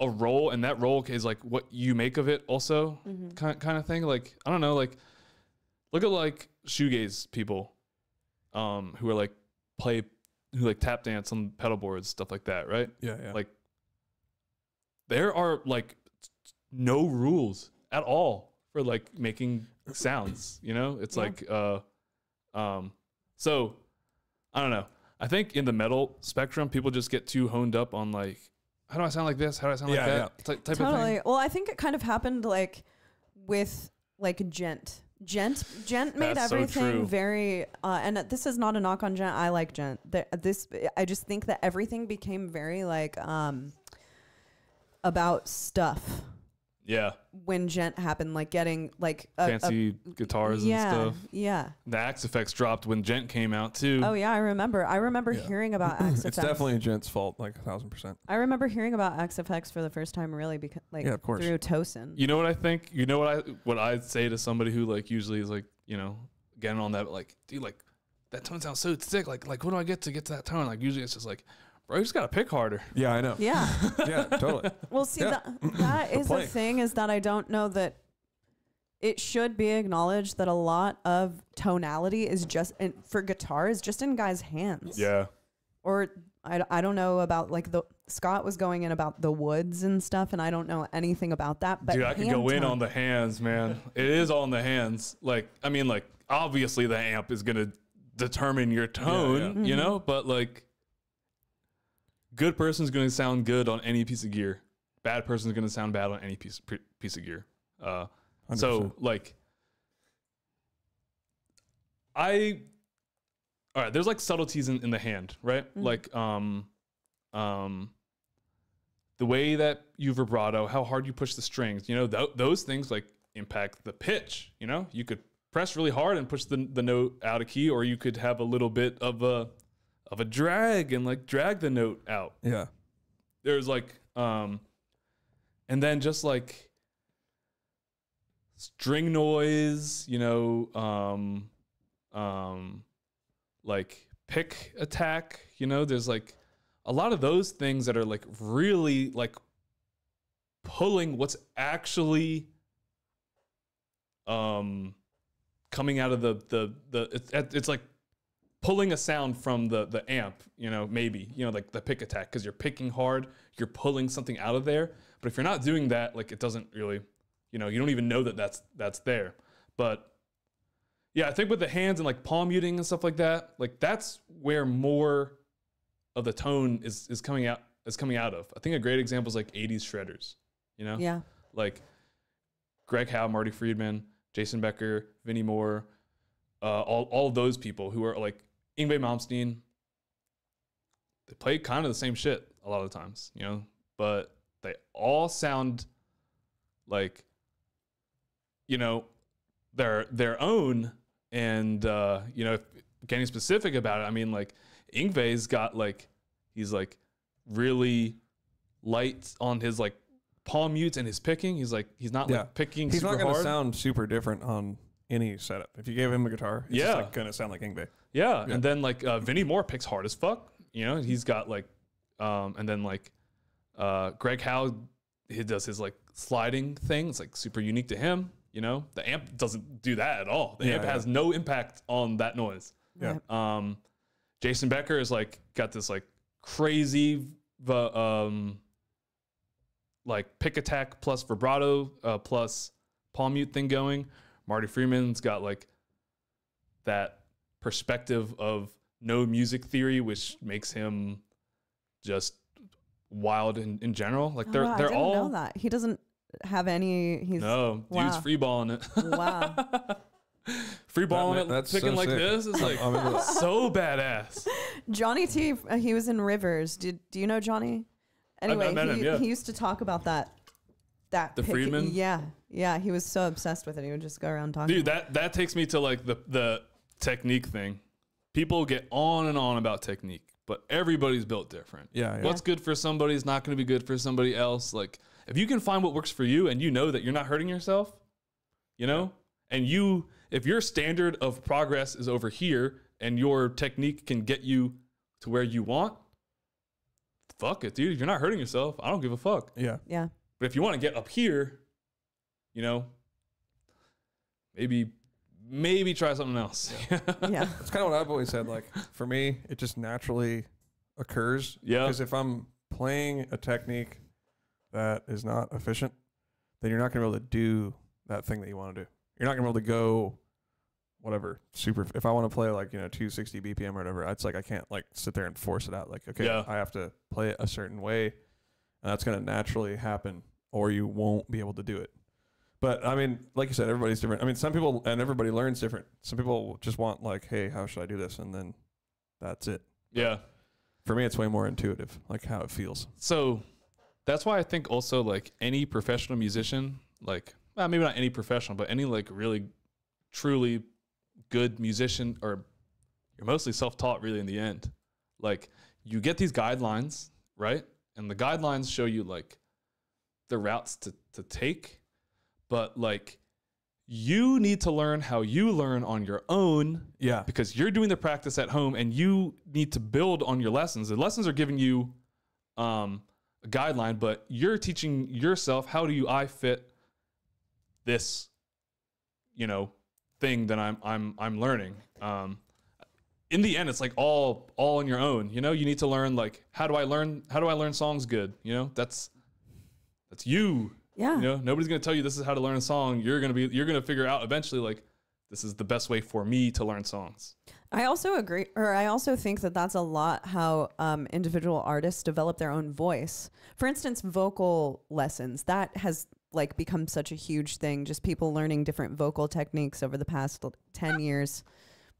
a role, and that role is like what you make of it. Also, Mhm. kind kind of thing. Like I don't know, like look at like shoegaze people, um, who are like play who like tap dance on pedal boards, stuff like that, right? Yeah, yeah. Like there are like no rules at all for like making sounds, you know? It's Yeah. like uh um so I don't know. I think in the metal spectrum people just get too honed up on like how do I sound like this? How do I sound Yeah, like that? Ty- type of Totally. thing. Well, I think it kind of happened like with like Djent. Djent Djent made That's everything true. very uh, and this is not a knock on Djent. I like Djent. The- This I just think that everything became very like um about stuff Yeah. when Djent happened like getting like a, a- Fancy guitars yeah, and stuff. Yeah. The Axe-Fx dropped when Djent came out too. Oh yeah, I remember. I remember Yeah. hearing about Axe it's definitely djent's fault, like a thousand percent. I remember hearing about Axe-Fx for the first time, really, because like Yeah, of course. through Tosin. You know what I think? You know what I what I'd say to somebody who like usually is like, you know, getting on that like, dude, like that tone sounds so sick. Like like what do I get to get to that tone? Like usually it's just like bro, you just gotta pick harder. Yeah, I know. Yeah. Yeah, totally. Well, see, Yeah. that, that The is the playing. thing is that I don't know that it should be acknowledged that a lot of tonality is just in, for guitar is just in guys' hands. Yeah. Or I, I don't know about like the Scott was going in about the woods and stuff, and I don't know anything about that. But Dude, I could hand go in on the hands, man. It is on the hands. Like, I mean, like, obviously the amp is gonna determine your tone, yeah. you Mhm. know, but like, good person is gonna sound good on any piece of gear. Bad person is gonna sound bad on any piece pre- piece of gear. Uh, so like, I, all right. There's like subtleties in, in the hand, right? Mhm. Like, um, um, the way that you vibrato, how hard you push the strings, you know, th- those things like impact the pitch. You know, you could press really hard and push the, the note out of key, or you could have a little bit of a of a drag and like drag the note out. yeah. There's like, um, and then just like string noise, you know, um, um, like pick attack, you know, there's like a lot of those things that are like really like pulling what's actually um coming out of the the the it's, it's like pulling a sound from the the amp you know maybe you know like the pick attack because you're picking hard you're pulling something out of there. But if you're not doing that like it doesn't really you know you don't even know that that's that's there. But yeah i think with the hands and like palm muting and stuff like that like that's where more of the tone is is coming out is coming out of. I think a great example is like 80s shredders you know? Yeah. like Greg Howe, Marty Friedman, Jason Becker, Vinnie Moore, uh, all all those people who are like Yngwie Malmsteen. They play kind of the same shit a lot of the times, you know, but they all sound like, you know, their their own. And uh, you know, if getting specific about it, I mean, like Yngwie's got like he's like really light on his like palm mutes and his picking. He's like he's not Yeah. like picking He's not going to sound super different on any setup. If you gave him a guitar, it's Yeah. just like going to sound like Yngwie. yeah. Yeah. and then like uh, Vinnie Moore picks hard as fuck. You know, he's got like, um, and then like uh, Greg Howe, he does his like sliding thing. It's like super unique to him. You know, the amp doesn't do that at all. The Yeah, amp yeah. has no impact on that noise. Yeah. Um, Jason Becker is like got this like crazy, um, like pick attack plus vibrato uh, plus palm mute thing going. Marty Friedman's got like that perspective of no music theory, which makes him just wild in, in general. Like they're Oh, I they're didn't all know that. He doesn't have any. He's no dude's wow. free balling it. wow. free balling That- it, that's picking so like sick. this is like I'm into so badass. Johnny T. uh, He was in Rivers. Did Do you know Johnny? I Anyway, met him, he, yeah. he used to talk about that. That The pick- Friedman? Yeah, yeah. He was so obsessed with it. He would just go around talking. Dude, about that that takes me to like the the technique thing. People get on and on about technique, but everybody's built different. Yeah, yeah. What's good for somebody is not going to be good for somebody else. Like if you can find what works for you and you know that you're not hurting yourself, you know, and you if your standard of progress is over here and your technique can get you to where you want, fuck it, dude. If you're not hurting yourself, I don't give a fuck. Yeah. Yeah. But if you want to get up here, you know, maybe maybe try something else. Yeah. It's kind of what I've always said. Like for me, it just naturally occurs. Yeah. Because if I'm playing a technique that is not efficient, then you're not going to be able to do that thing that you want to do. You're not going to be able to go whatever super. If I want to play like you know 260 BPM or whatever, it's like I can't like sit there and force it out. Like okay, Yeah. I have to play it a certain way, and that's going to naturally happen, or you won't be able to do it. But I mean, like you said, everybody's different. I mean, some people and everybody learns different. Some people just want like, hey, how should I do this, and then that's it. yeah. For me, it's way more intuitive, like how it feels. So that's why I think also like any professional musician, like well, maybe not any professional, but any like really truly good musician or you're mostly self-taught really in the end. Like you get these guidelines, right? And the guidelines show you like the routes to to take, but like you need to learn how you learn on your own Yeah. because you're doing the practice at home and you need to build on your lessons. The lessons are giving you um, a guideline, but you're teaching yourself how do you I fit this, you know, thing that I'm I'm I'm learning. Um, in the end, it's like all all on your own. You know, you need to learn like how do I learn how do I learn songs good. You know, that's that's you. Yeah. You know, nobody's gonna tell you this is how to learn a song. You're gonna be you're gonna figure out eventually like this is the best way for me to learn songs. I also agree, or I also think that that's a lot how um, individual artists develop their own voice. For instance, vocal lessons that has like become such a huge thing. Just people learning different vocal techniques over the past ten years.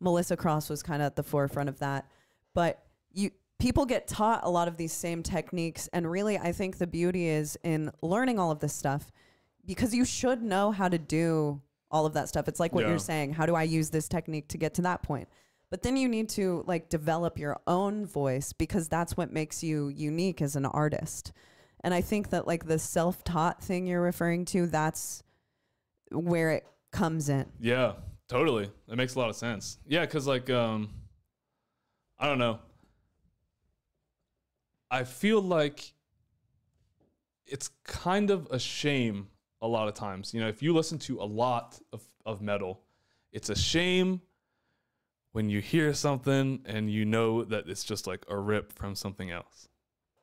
Melissa Cross was kind of at the forefront of that, but you people get taught a lot of these same techniques, and really, I think the beauty is in learning all of this stuff because you should know how to do all of that stuff. It's like what Yeah. you're saying. How do I use this technique to get to that point? But then you need to like develop your own voice because that's what makes you unique as an artist. And I think that like the self-taught thing you're referring to, that's where it comes in. Yeah, totally. That makes a lot of sense. Yeah, because like um, I don't know. I feel like it's kind of a shame a lot of times. You know, if you listen to a lot of, of metal, it's a shame when you hear something and you know that it's just like a rip from something else.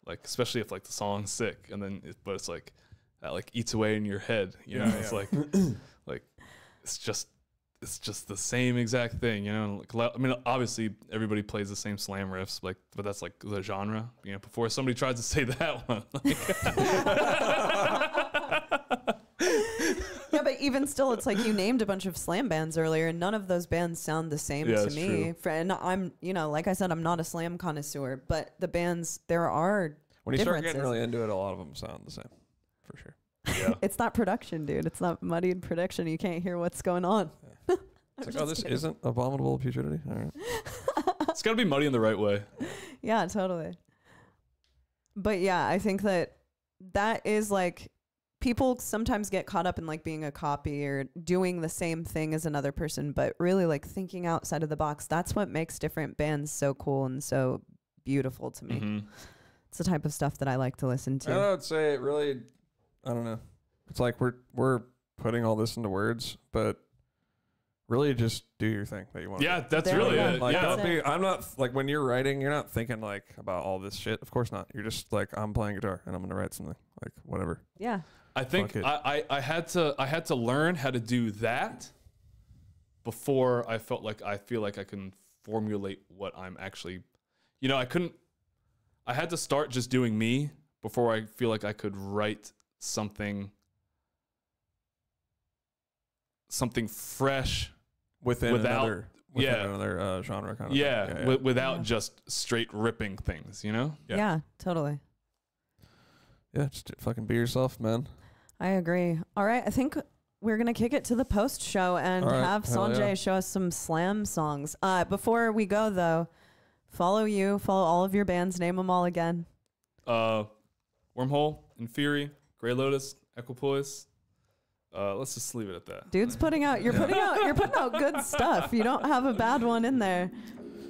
Like especially if like the song's sick and then it, but it's like that like eats away in your head. You know, Yeah, it's yeah. like like it's just it's just the same exact thing, you know. Like, I mean, obviously everybody plays the same slam riffs, like, but that's like the genre. You know, before somebody tries to say that one, yeah, but even still, it's like you named a bunch of slam bands earlier, and none of those bands sound the same Yeah, to me. true. And I'm, you know, like I said, I'm not a slam connoisseur, but the bands there are. When you start getting really into it, a lot of them sound the same, for sure. yeah, It's not production, dude. It's not muddied production. You can't hear what's going on. It's like, oh, this isn't abominable putridity. All right. it's got to be muddy in the right way. Yeah, totally. But yeah, I think that that is like people sometimes get caught up in like being a copy or doing the same thing as another person, but really like thinking outside of the box. That's what makes different bands so cool and so beautiful to me. hmm It's the type of stuff that I like to listen to. I to. would say it really, I don't know. It's like we're we're putting all this into words, but really just do your thing that you want. Yeah, that's There we really go. it. Like yeah, don't be. I'm not like when you're writing, you're not thinking like about all this shit. Of course not. You're just like I'm playing guitar and I'm gonna write something like whatever. Yeah. I think Fuck it. I, I, I had to I had to learn how to do that before I felt like I feel like I can formulate what I'm actually you know, I couldn't I had to start just doing me before I feel like I could write something something fresh Within Without- another, within yeah. another uh, genre kind of. yeah, thing. wi- without Yeah. just straight ripping things, you know? Yeah. yeah, totally. yeah. Just fucking be yourself, man. I agree. All right, I think we're gonna kick it to the post show and All right, have Sanjay yeah. show us some slam songs. Uh, before we go though, follow you, follow all of your bands, name them all again. Uh Wormhole, Inferi, Grey Lotus, Equipoise. Uh, let's just leave it at that. Dude's putting out. You're putting out. You're putting out good stuff. You don't have a bad one in there.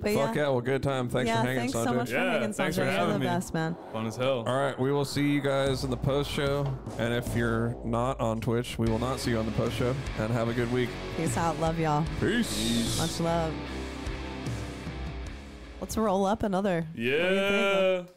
But Fuck yeah, yeah. Well, good time. Thanks yeah. for hanging, thanks Sanjay. so much for Yeah, hanging, thanks Sanjay. for You're having the me. best, man. Fun as hell. All right, we will see you guys in the post show. And if you're not on Twitch, we will not see you on the post show. And have a good week. Peace out. Love y'all. Peace. Much love. Let's roll up another. What do you think? Yeah.